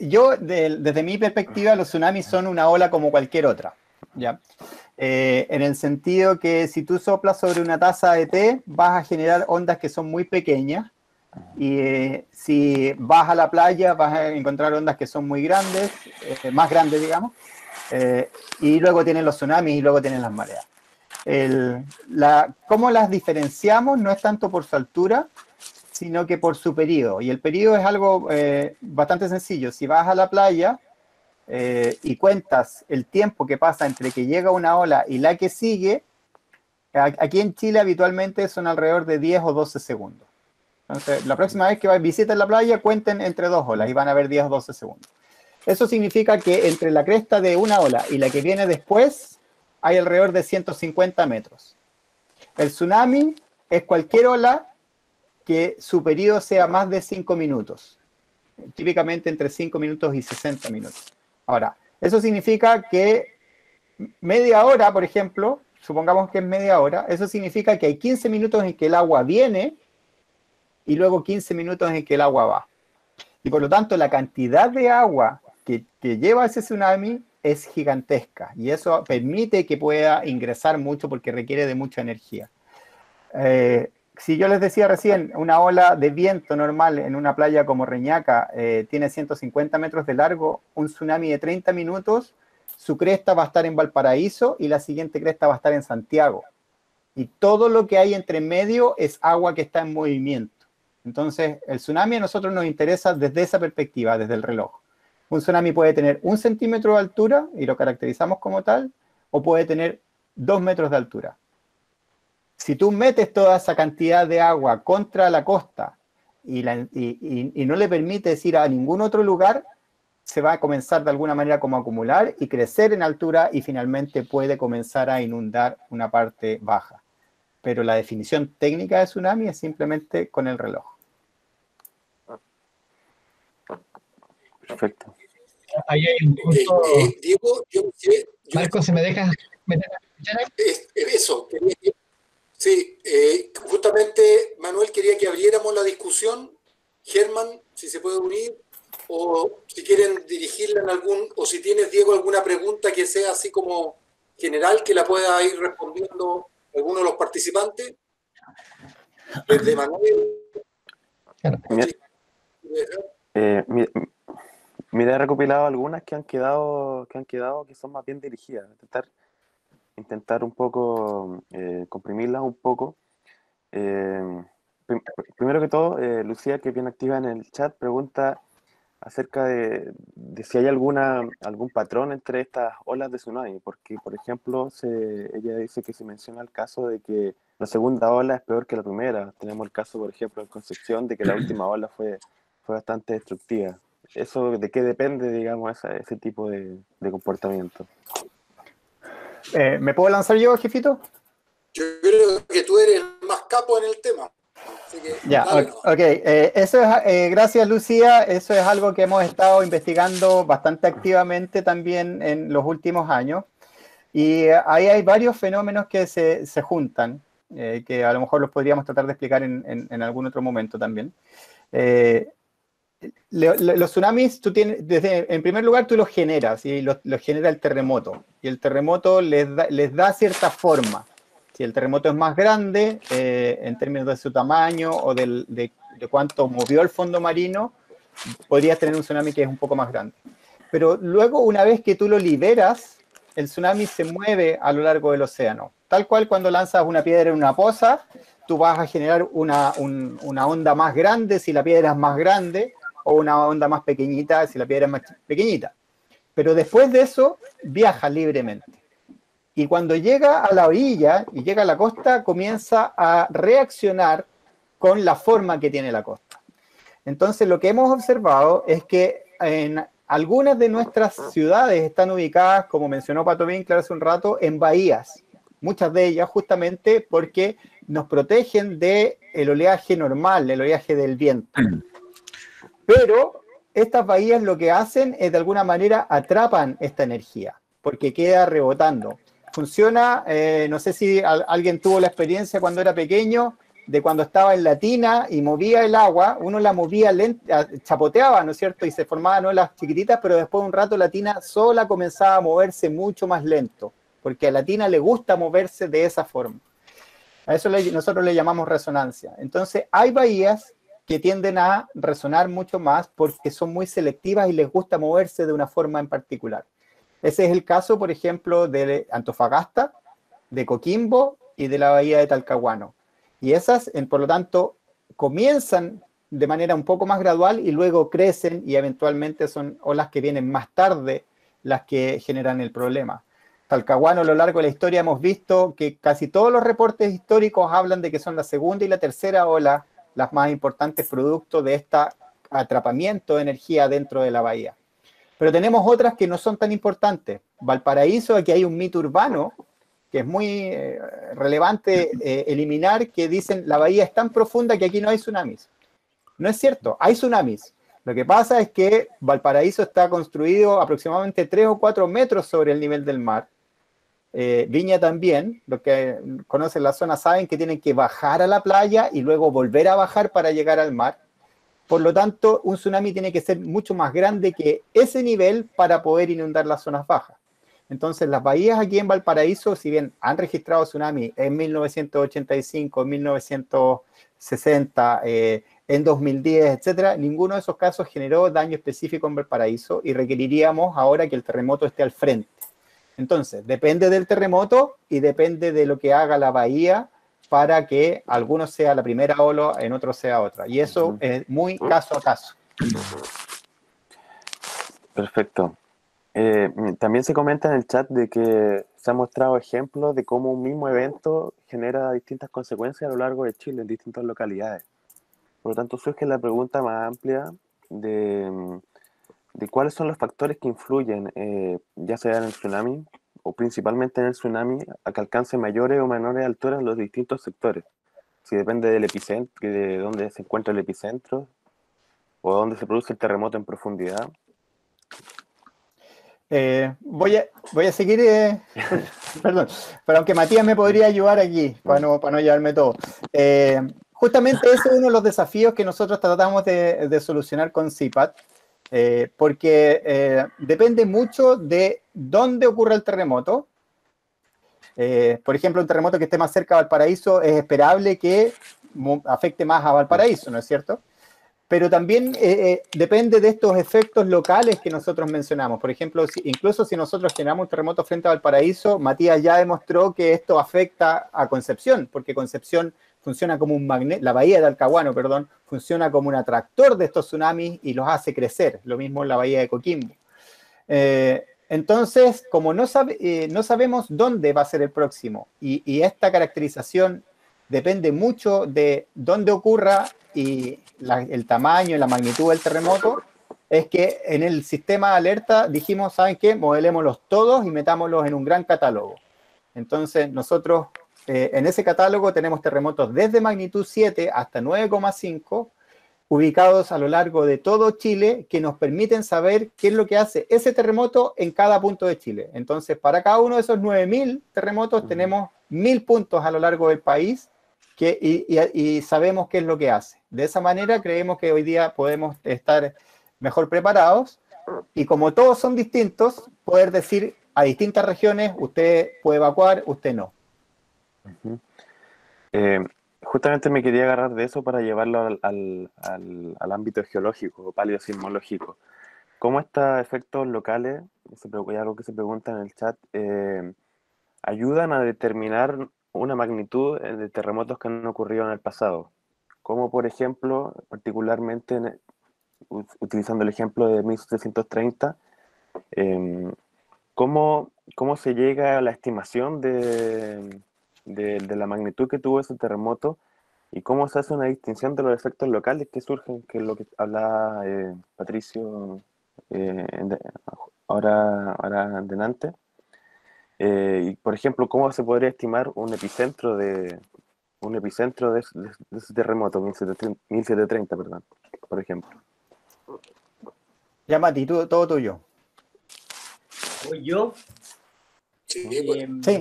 yo, desde mi perspectiva, los tsunamis son una ola como cualquier otra. ¿ya? Eh, en el sentido que si tú soplas sobre una taza de té, vas a generar ondas que son muy pequeñas. Y eh, si vas a la playa, vas a encontrar ondas que son muy grandes, más grandes, digamos. Y luego tienen los tsunamis y luego tienen las mareas. la, ¿Cómo las diferenciamos? No es tanto por su altura, sino que por su periodo. Y el periodo es algo bastante sencillo. Si vas a la playa, eh, y cuentas el tiempo que pasa entre que llega una ola y la que sigue, aquí en Chile habitualmente son alrededor de 10 o 12 segundos. Entonces, la próxima vez que visiten la playa, cuenten entre dos olas y van a ver 10 o 12 segundos. Eso significa que entre la cresta de una ola y la que viene después hay alrededor de 150 metros. El tsunami es cualquier ola que su periodo sea más de 5 minutos, típicamente entre 5 minutos y 60 minutos. Ahora, eso significa que media hora, por ejemplo, supongamos que es media hora, eso significa que hay 15 minutos en que el agua viene y luego 15 minutos en que el agua va. Y por lo tanto, la cantidad de agua que, lleva ese tsunami es gigantesca y eso permite que pueda ingresar mucho porque requiere de mucha energía. Eh, si yo les decía recién, una ola de viento normal en una playa como Reñaca eh, tiene 150 metros de largo, un tsunami de 30 minutos, su cresta va a estar en Valparaíso y la siguiente cresta va a estar en Santiago. Y todo lo que hay entre medio es agua que está en movimiento. Entonces, el tsunami a nosotros nos interesa desde esa perspectiva, desde el reloj. Un tsunami puede tener un centímetro de altura y lo caracterizamos como tal, o puede tener dos metros de altura si tú metes toda esa cantidad de agua contra la costa y, no le permites ir a ningún otro lugar, se va a comenzar de alguna manera como a acumular y crecer en altura y finalmente puede comenzar a inundar una parte baja. Pero la definición técnica de tsunami es simplemente con el reloj. Perfecto. Ahí hay un punto. Eh, Diego, Marco, ¿se me deja Eso, Sí, eh, justamente Manuel quería que abriéramos la discusión. Germán, si se puede unir, o si quieren dirigirla en algún, o si tienes, Diego, alguna pregunta que sea así como general, que la pueda ir respondiendo alguno de los participantes. Desde Manuel. Eh, mira, he recopilado algunas que han quedado, que han quedado, que son más bien dirigidas. Intentar intentar un poco eh, comprimirlas un poco. Eh, primero que todo, eh, Lucía, que bien activa en el chat, pregunta acerca de, si hay alguna, algún patrón entre estas olas de tsunami, porque, por ejemplo, ella dice que se menciona el caso de que la segunda ola es peor que la primera. Tenemos el caso, por ejemplo, en Concepción, de que la última ola fue, fue bastante destructiva. ¿Eso de qué depende, digamos, ese, tipo de, comportamiento? Eh, ¿Me puedo lanzar yo, jefito? Yo creo que tú eres el más capo en el tema. ya, ok. Eh, eso es, eh, gracias Lucía. Eso es algo que hemos estado investigando bastante activamente también en los últimos años. Y ahí hay varios fenómenos que se, se juntan, que a lo mejor los podríamos tratar de explicar en, en, algún otro momento también los tsunamis, tú tienes, desde, en primer lugar, tú los generas y los, genera el terremoto. Y el terremoto les da, les da cierta forma. Si el terremoto es más grande, eh, en términos de su tamaño o de, de, cuánto movió el fondo marino, podrías tener un tsunami que es un poco más grande. Pero luego, una vez que tú lo liberas, el tsunami se mueve a lo largo del océano. Tal cual cuando lanzas una piedra en una poza, tú vas a generar una, una onda más grande si la piedra es más grande, o una onda más pequeñita si la piedra es más pequeñita. Pero después de eso, viaja libremente. Y cuando llega a la orilla y llega a la costa, comienza a reaccionar con la forma que tiene la costa. Entonces, lo que hemos observado es que en algunas de nuestras ciudades están ubicadas, como mencionó Pato Winkler hace un rato, en bahías. Muchas de ellas justamente porque nos protegen del el oleaje normal, el oleaje del viento. Pero estas bahías lo que hacen es de alguna manera atrapan esta energía, porque queda rebotando. Funciona, eh, no sé si alguien tuvo la experiencia cuando era pequeño, de cuando estaba en la tina y movía el agua, uno la movía lenta, chapoteaba, ¿no es cierto? Y se formaban olas chiquititas, pero después de un rato la tina sola comenzaba a moverse mucho más lento, porque a la tina le gusta moverse de esa forma. A eso nosotros le llamamos resonancia. Entonces, hay bahías que tienden a resonar mucho más porque son muy selectivas y les gusta moverse de una forma en particular. Ese es el caso, por ejemplo, de Antofagasta, de Coquimbo y de la bahía de Talcahuano. Y esas, por lo tanto, comienzan de manera un poco más gradual y luego crecen y eventualmente son olas que vienen más tarde las que generan el problema. Talcahuano a lo largo de la historia hemos visto que casi todos los reportes históricos hablan de que son la segunda y la tercera ola las más importantes productos de este atrapamiento de energía dentro de la bahía. Pero tenemos otras que no son tan importantes. Valparaíso, aquí hay un mito urbano que es muy eh, relevante eh, eliminar, que dicen la bahía es tan profunda que aquí no hay tsunamis. No es cierto, hay tsunamis. Lo que pasa es que Valparaíso está construido aproximadamente 3 o 4 metros sobre el nivel del mar eh, Viña también, los que conocen la zona saben que tienen que bajar a la playa y luego volver a bajar para llegar al mar. Por lo tanto, un tsunami tiene que ser mucho más grande que ese nivel para poder inundar las zonas bajas. Entonces, las bahías aquí en Valparaíso, si bien han registrado tsunami en 1985, en 1960, eh, en 2010, etcétera, ninguno de esos casos generó daño específico en Valparaíso y requeriríamos ahora que el terremoto esté al frente. Entonces, depende del terremoto y depende de lo que haga la bahía para que alguno sea la primera ola, en otro sea otra. Y eso es muy caso a caso. Perfecto. Eh, también se comenta en el chat de que se han mostrado ejemplos de cómo un mismo evento genera distintas consecuencias a lo largo de Chile, en distintas localidades. Por lo tanto, surge la pregunta más amplia de de cuáles son los factores que influyen, eh, ya sea en el tsunami o principalmente en el tsunami, a que alcance mayores o menores alturas los distintos sectores. Si depende del epicentro, de dónde se encuentra el epicentro o dónde se produce el terremoto en profundidad. Eh, voy, a, voy a seguir, eh, perdón, pero aunque Matías me podría ayudar aquí, para no, para no llevarme todo. justamente ese es uno de los desafíos que nosotros tratamos de, de solucionar con CIPAT, eh, porque eh, depende mucho de dónde ocurre el terremoto. Eh, por ejemplo, un terremoto que esté más cerca de Valparaíso es esperable que afecte más a Valparaíso, ¿no es cierto? Pero también depende de estos efectos locales que nosotros mencionamos. Por ejemplo, incluso si nosotros generamos un terremoto frente a Valparaíso, Matías ya demostró que esto afecta a Concepción, porque Concepción funciona como un magneto, la bahía de Talcahuano, perdón, funciona como un atractor de estos tsunamis y los hace crecer, lo mismo en la bahía de Coquimbo. Eh, entonces, como no, eh, no, sabemos dónde va a ser el próximo y, esta caracterización depende mucho de dónde ocurra y el tamaño y la magnitud del terremoto, es que en el sistema de alerta dijimos, ¿saben qué? Modelémoslos todos y metámoslos en un gran catálogo. Entonces, nosotros eh, en ese catálogo tenemos terremotos desde magnitud 7 hasta 9,5 ubicados a lo largo de todo Chile que nos permiten saber qué es lo que hace ese terremoto en cada punto de Chile. Entonces, para cada uno de esos 9.000 terremotos tenemos 1.000 puntos a lo largo del país que, y, sabemos qué es lo que hace. De esa manera creemos que hoy día podemos estar mejor preparados y como todos son distintos, poder decir a distintas regiones, usted puede evacuar, usted no. Justamente me quería agarrar de eso para llevarlo al, ámbito geológico o paleosismológico. ¿Cómo estos efectos locales, hay algo que se pregunta en el chat, eh, ayudan a determinar una magnitud de terremotos que han ocurrido en el pasado? Como por ejemplo, particularmente utilizando el ejemplo de 1730, em, ¿cómo, ¿cómo se llega a la estimación de, de, la magnitud que tuvo ese terremoto y cómo se hace una distinción de los efectos locales que surgen, que es lo que hablaba eh, Patricio eh, ahora, ahora adelante. Eh, y por ejemplo, ¿cómo se podría estimar un epicentro de un epicentro de, ese terremoto, 1730, perdón, por ejemplo? Ya, Mati, todo tuyo. ¿Soy yo? Sí, sí.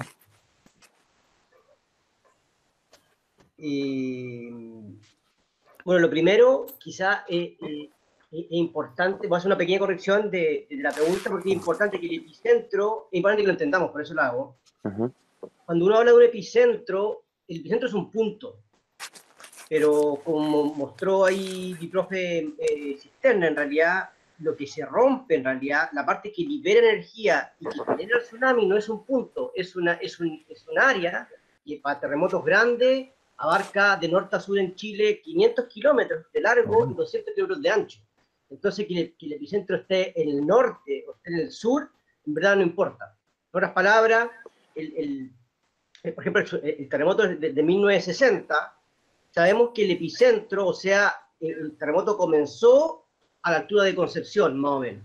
Bueno, lo primero, quizá eh, eh, es importante, voy a hacer una pequeña corrección de, la pregunta, porque es importante que el epicentro, es importante que lo entendamos, por eso lo hago. Cuando uno habla de un epicentro, el epicentro es un punto, pero como mostró ahí mi profe eh, Cisterna, en realidad lo que se rompe, en realidad, la parte que libera energía y que genera el tsunami no es un punto, es, una, es, un, es un área, y para terremotos grandes abarca de norte a sur en Chile 500 kilómetros de largo y 200 kilómetros de ancho. Entonces, que, el epicentro esté en el norte o esté en el sur, en verdad no importa. En otras palabras, el, por ejemplo, el, terremoto de, de, 1960, sabemos que el epicentro, o sea, el, terremoto comenzó a la altura de Concepción, más o menos.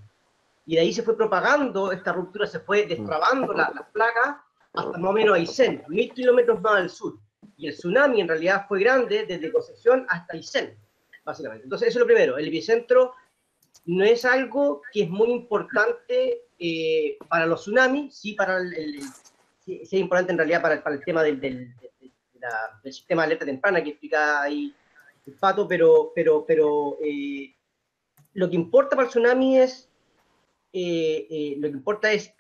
Y de ahí se fue propagando, esta ruptura se fue destrabando las la placas hasta más o menos Aysén, mil kilómetros más al sur y el tsunami en realidad fue grande desde Concepción hasta Aysén, básicamente. Entonces, eso es lo primero. El epicentro no es algo que es muy importante eh, para los tsunamis, sí, para el, es importante en realidad para, para el tema del, del, del, sistema de alerta temprana que explica ahí el pato, pero, pero, pero eh, lo que importa para el tsunami es, eh, lo que importa es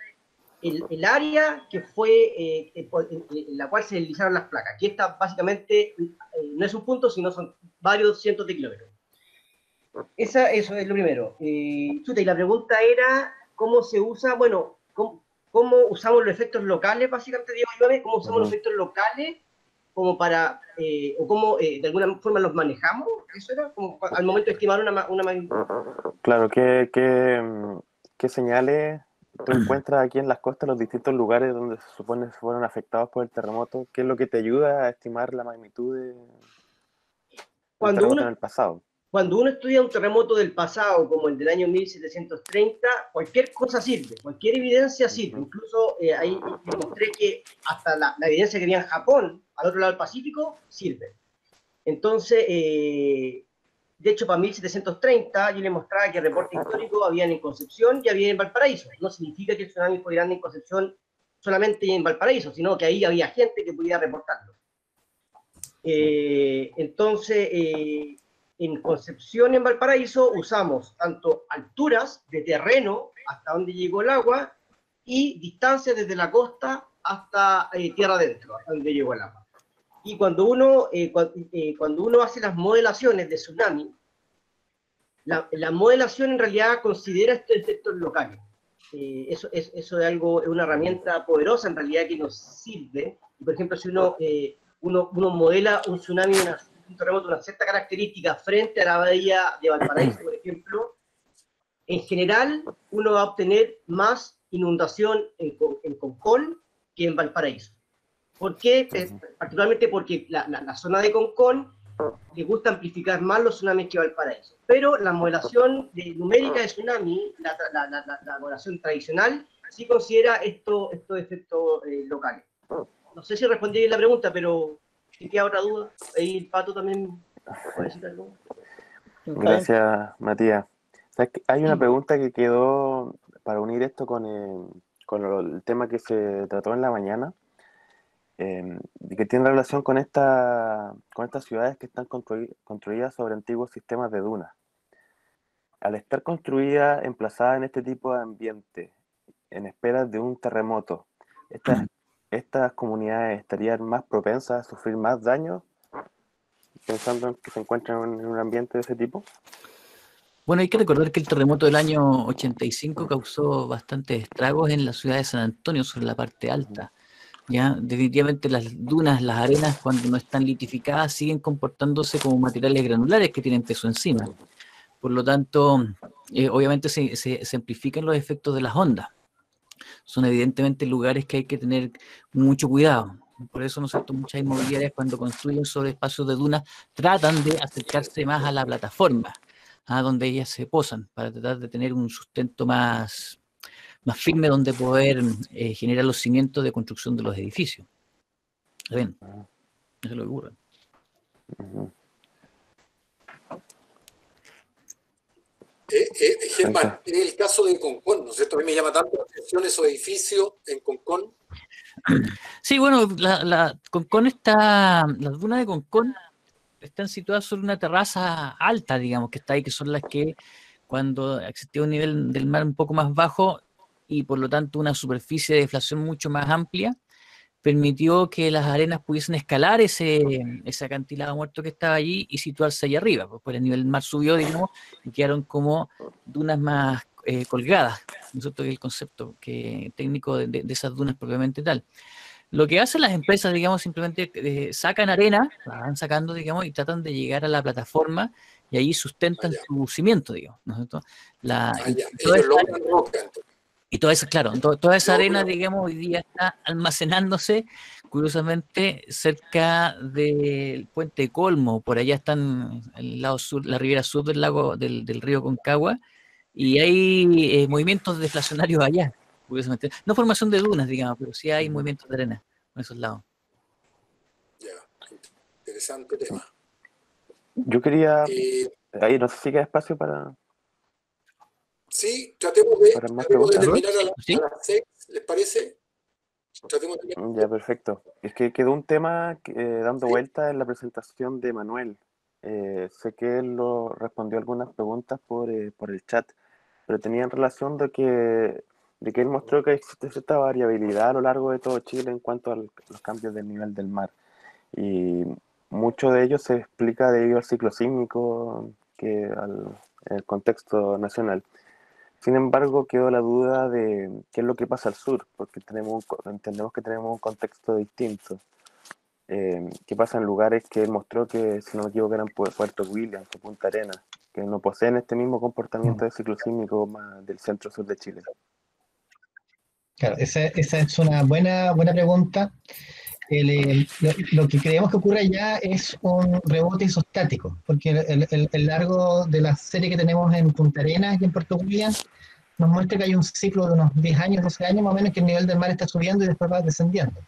el, área que fue eh, en, la cual se deslizaron las placas, que esta básicamente eh, no es un punto, sino son varios cientos de kilómetros. Esa, eso es lo primero. Eh, y la pregunta era, ¿cómo se usa? Bueno, ¿cómo, usamos los efectos locales, básicamente, Diego ¿Cómo usamos los efectos locales como para, eh, o cómo de alguna forma los manejamos? ¿Eso era? Como al momento de estimar una, una Claro, ¿qué, qué, qué señales tú encuentras aquí en las costas los distintos lugares donde se supone fueron afectados por el terremoto? ¿Qué es lo que te ayuda a estimar la magnitud de, cuando uno, en el pasado? Cuando uno estudia un terremoto del pasado, como el del año 1730, cualquier cosa sirve, cualquier evidencia sirve. Incluso eh, ahí demostré que hasta la, evidencia que había en Japón, al otro lado del Pacífico, sirve. Entonces, eh, de hecho, para 1730 yo le mostraba que reporte histórico habían en Concepción y había en Valparaíso. No significa que el tsunami fue grande en Concepción solamente en Valparaíso, sino que ahí había gente que podía reportarlo. Eh, entonces, eh, en Concepción y en Valparaíso usamos tanto alturas de terreno hasta donde llegó el agua y distancias desde la costa hasta eh, tierra adentro, hasta donde llegó el agua. Y cuando uno, eh, eh, cuando, uno hace las modelaciones de tsunami, la, la modelación en realidad considera estos efectos locales. Eh, eso, es, eso es algo, es una herramienta poderosa en realidad que nos sirve. Por ejemplo, si uno uno, uno modela un tsunami, un terremoto de una cierta característica frente a la bahía de Valparaíso, por ejemplo, en general uno va a obtener más inundación en, en Concón que en Valparaíso. ¿Por qué? Particularmente porque la, la, zona de Concón le gusta amplificar más los tsunamis que Valparaíso. Pero la modelación de, numérica de tsunami, la, la, modelación tradicional, sí considera esto, estos efectos eh, locales. No sé si respondí la pregunta, pero si queda otra duda, ahí el pato también puede decir algo. Gracias, Matías. Hay una pregunta que quedó para unir esto con, eh, con el tema que se trató en la mañana, eh, que tiene relación con, esta, con estas ciudades que están construidas sobre antiguos sistemas de dunas. Al estar construida, emplazada en este tipo de ambiente, en espera de un terremoto, estas, estas comunidades estarían más propensas a sufrir más daño pensando en que se encuentran en un ambiente de ese tipo? Bueno, hay que recordar que el terremoto del año 85 causó bastantes estragos en la ciudad de San Antonio, sobre la parte alta. ¿Ya? Definitivamente las dunas, las arenas, cuando no están litificadas, siguen comportándose como materiales granulares que tienen peso encima. Por lo tanto, eh, obviamente se, se, amplifican los efectos de las ondas. Son evidentemente lugares que hay que tener mucho cuidado. Por eso, ¿no muchas inmobiliarias cuando construyen sobre espacios de dunas tratan de acercarse más a la plataforma a donde ellas se posan para tratar de tener un sustento más, más firme donde poder eh, generar los cimientos de construcción de los edificios. Bien, eso es lo que ocurre. Eh, eh, Germán, en el caso de Concón, ¿no es cierto? A mí me llama tanto la atención esos edificios en Concón. Sí, bueno, la, la Concón está, la duna de Concón están situadas sobre una terraza alta, digamos, que está ahí, que son las que cuando existía un nivel del mar un poco más bajo y por lo tanto una superficie de deflación mucho más amplia, permitió que las arenas pudiesen escalar ese, ese acantilado muerto que estaba allí y situarse allá arriba, pues, por el nivel del mar subió, digamos, y quedaron como dunas más eh, colgadas, nosotros el concepto que, técnico de, de, esas dunas propiamente tal. Lo que hacen las empresas, digamos, simplemente eh, sacan arena, la van sacando, digamos, y tratan de llegar a la plataforma y ahí sustentan ah, su cimiento, digamos, ¿no es cierto? La, ah, toda esa, y, toda esa, claro, toda esa arena, digamos, hoy día está almacenándose, curiosamente, cerca del puente Colmo, por allá están el lado sur, la ribera sur del lago del, del río Concagua, y hay eh, movimientos deflacionarios allá. No formación de dunas, digamos, pero sí hay movimientos de arena en esos lados. Ya, interesante tema. Yo quería. Eh, ahí no sé si queda espacio para. Sí, tratemos de, tratemos de terminar a, las seis, ¿les parece? Tratemos de Ya, perfecto. Es que quedó un tema eh, dando vuelta en la presentación de Manuel. Eh, sé que él lo respondió algunas preguntas por, por el chat, pero tenía en relación de que de que él mostró que existe cierta variabilidad a lo largo de todo Chile en cuanto a los cambios del nivel del mar. Y mucho de ello se explica debido al ciclo sísmico que al el contexto nacional. Sin embargo, quedó la duda de qué es lo que pasa al sur, porque tenemos entendemos que tenemos un contexto distinto. Eh, ¿Qué pasa en lugares que él mostró que, si no me equivoco, eran Puerto Williams o Punta Arenas, que no poseen este mismo comportamiento de ciclo sísmico más del centro-sur de Chile? Claro, esa, es una buena, buena pregunta. Lo, que creemos que ocurre allá es un rebote isostático, porque el, largo de la serie que tenemos en Punta Arenas y en Puerto Williams nos muestra que hay un ciclo de unos 10 años, 12 años más o menos, que el nivel del mar está subiendo y después va descendiendo.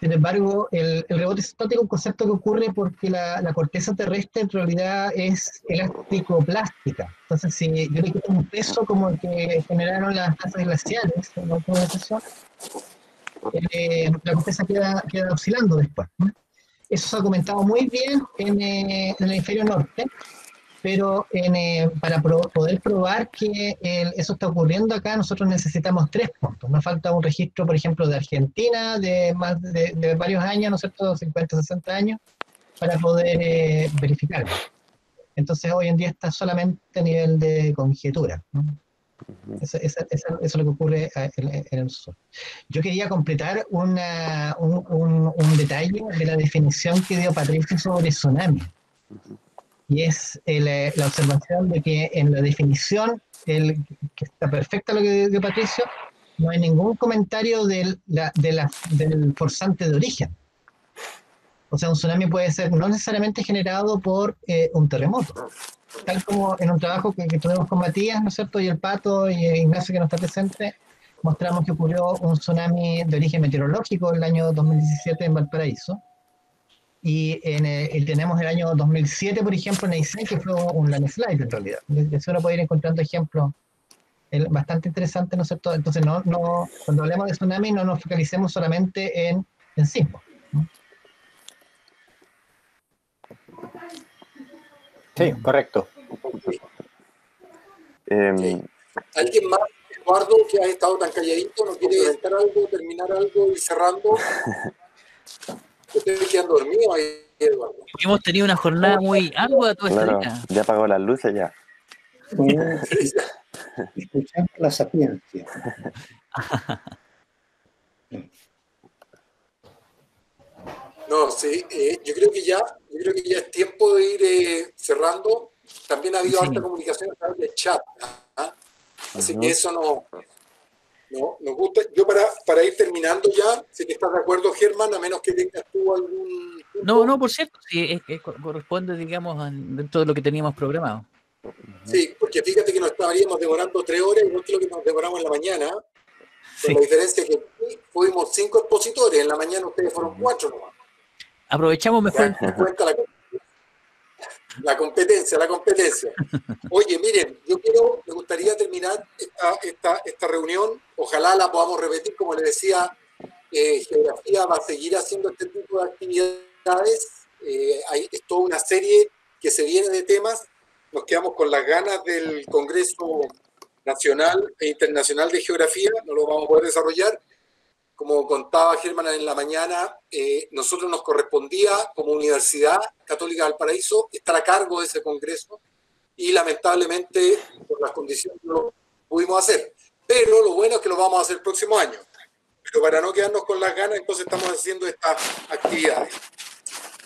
Sin embargo, el, rebote isostático es un concepto que ocurre porque la, corteza terrestre en realidad es elástico-plástica. Entonces, si yo le quito un peso como el que generaron las tasas glaciales en la eh, la corteza queda, queda oscilando después. Eso se ha comentado muy bien en, eh, el hemisferio norte, pero eh, para poder probar que eso está ocurriendo acá, nosotros necesitamos tres puntos. Nos falta un registro, por ejemplo, de Argentina de más de, varios años, ¿no es cierto?, 50, 60 años, para poder eh, verificarlo. Entonces, hoy en día está solamente a nivel de conjetura. Eso, es lo que ocurre en, el sur. Yo quería completar una, un, un, detalle de la definición que dio Patricio sobre tsunami. Y es eh, la observación de que en la definición, el, que está perfecta lo que dio Patricio, no hay ningún comentario del, de la, del forzante de origen. O sea, un tsunami puede ser no necesariamente generado por eh, un terremoto. Tal como en un trabajo que, tuvimos con Matías, ¿no es cierto? Y el Pato y Ignacio que no está presente, mostramos que ocurrió un tsunami de origen meteorológico el año 2017 en Valparaíso. Y, en el, tenemos el año 2007, por ejemplo, en Aysén, que fue un landslide en realidad. De eso uno puede ir encontrando ejemplos bastante interesantes, ¿no es cierto? Entonces, no, no, cuando hablemos de tsunami, no nos focalicemos solamente en, en sismos. Sí, correcto. Em, ¿Alguien más, Eduardo, que ha estado tan calladito, no quiere comentar algo, terminar algo y cerrando? Estoy quedando dormido ahí, Eduardo. Hemos tenido una jornada muy ardua toda claro, Ya apagó las luces ya. Escuchando la sapiencia. No, sí, eh, yo creo que ya, yo creo que ya es tiempo de ir eh, cerrando. También ha habido alta comunicación a través del chat. ¿ah? Así que eso no, no, nos gusta. Yo para, para ir terminando ya, si que estás de acuerdo, Germán, a menos que tengas tú algún... No, no, por cierto, sí, es, corresponde, digamos, dentro de lo que teníamos programado. Sí, porque fíjate que nos estaríamos demorando tres horas y no es lo que nos demoramos en la mañana. Con la diferencia que fuimos cinco expositores, en la mañana ustedes fueron cuatro nomás. Aprovechamos mejor. la, competencia, la competencia. Oye, miren, yo quiero, me gustaría terminar esta, esta, reunión. Ojalá la podamos repetir, como les decía, eh, Geografía va a seguir haciendo este tipo de actividades. Eh, hay, toda una serie que se viene de temas. Nos quedamos con las ganas del Congreso Nacional e Internacional de Geografía, no lo vamos a poder desarrollar, como contaba Germán en la mañana, eh, nosotros nos correspondía como Universidad Católica del Paraíso estar a cargo de ese congreso y lamentablemente por las condiciones no lo pudimos hacer. Pero lo bueno es que lo vamos a hacer el próximo año. Pero para no quedarnos con las ganas, entonces estamos haciendo estas actividades.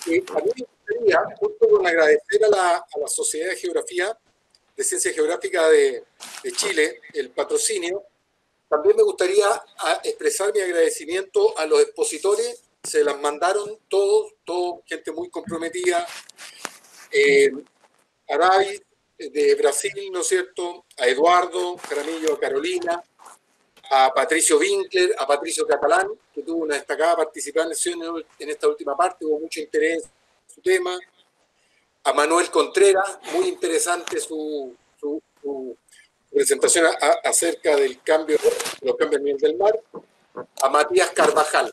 Eh, a mí me gustaría, junto con agradecer a la, a la Sociedad de Geografía, de Ciencia Geográfica de, de Chile, el patrocinio, también me gustaría ah, expresar mi agradecimiento a los expositores, se las mandaron todos, todos gente muy comprometida. Eh, Arabi de Brasil, ¿no es cierto? A Eduardo Caramillo, a Carolina, a Patricio Winkler, a Patricio Catalán, que tuvo una destacada participación en esta última parte, hubo mucho interés en su tema. A Manuel Contreras, muy interesante su, su presentación acerca del cambio, de los cambios a nivel del mar, a Matías Carvajal.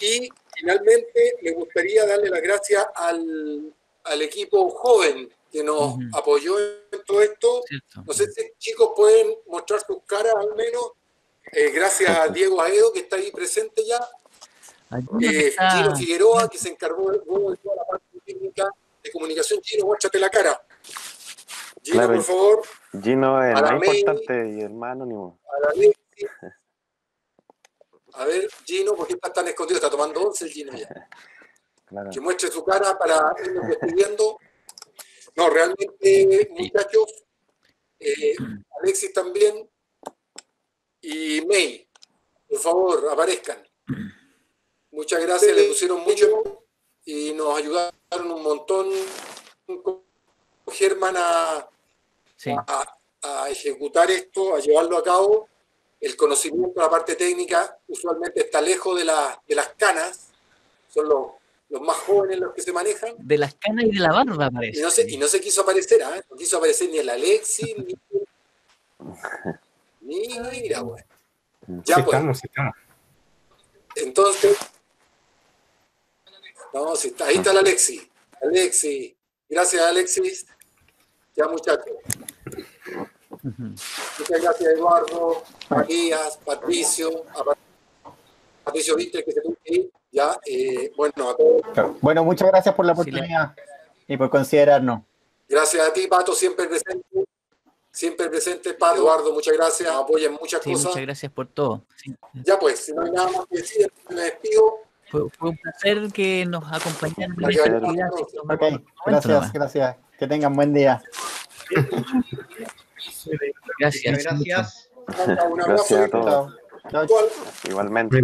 Y finalmente me gustaría darle las gracias al, al equipo joven que nos apoyó en todo esto. No sé si chicos pueden mostrar sus caras al menos. Eh, gracias a Diego Aedo, que está ahí presente ya. Eh, Gino Figueroa, que se encargó de, toda la parte técnica de comunicación. Gino, muéstrate la cara. Gino, por favor. Gino es más importante y el más anónimo. A, ver, Gino, ¿por qué está tan escondido? Está tomando once el Gino ya. Que muestre su cara para irnos despidiendo. No, realmente, muchachos, eh, Alexis también y May, por favor, aparezcan. Muchas gracias, le pusieron mucho y nos ayudaron un montón. Germán a, a, ejecutar esto, a llevarlo a cabo. El conocimiento, la parte técnica, usualmente está lejos de, de las canas, son los, los, más jóvenes los que se manejan. De las canas y de la barba, parece. Y no se, y no se quiso aparecer, ¿eh? no quiso aparecer ni el Alexi, ni. Mira, bueno. Ya pues. Entonces. No, si está, ahí está el Alexi. Alexi. Gracias, Alexis. Ya, muchachos. Muchas gracias, Eduardo, Marías, Patricio, Patricio Víctor, que se tuvo que ir. Ya, eh, bueno, a todos. Bueno, muchas gracias por la oportunidad y por considerarnos. Gracias a ti, Pato, siempre presente. siempre presente. Padre Eduardo, muchas gracias, apoyan muchas Sí, cosas. muchas gracias por todo. Sí. Ya pues, si no hay nada más que decir, me despido. Fue, fue un placer que nos acompañaran Gracias. gracias, gracias. Que tengan buen día. Gracias. Gracias. Un abrazo Gracias a todos. Igualmente.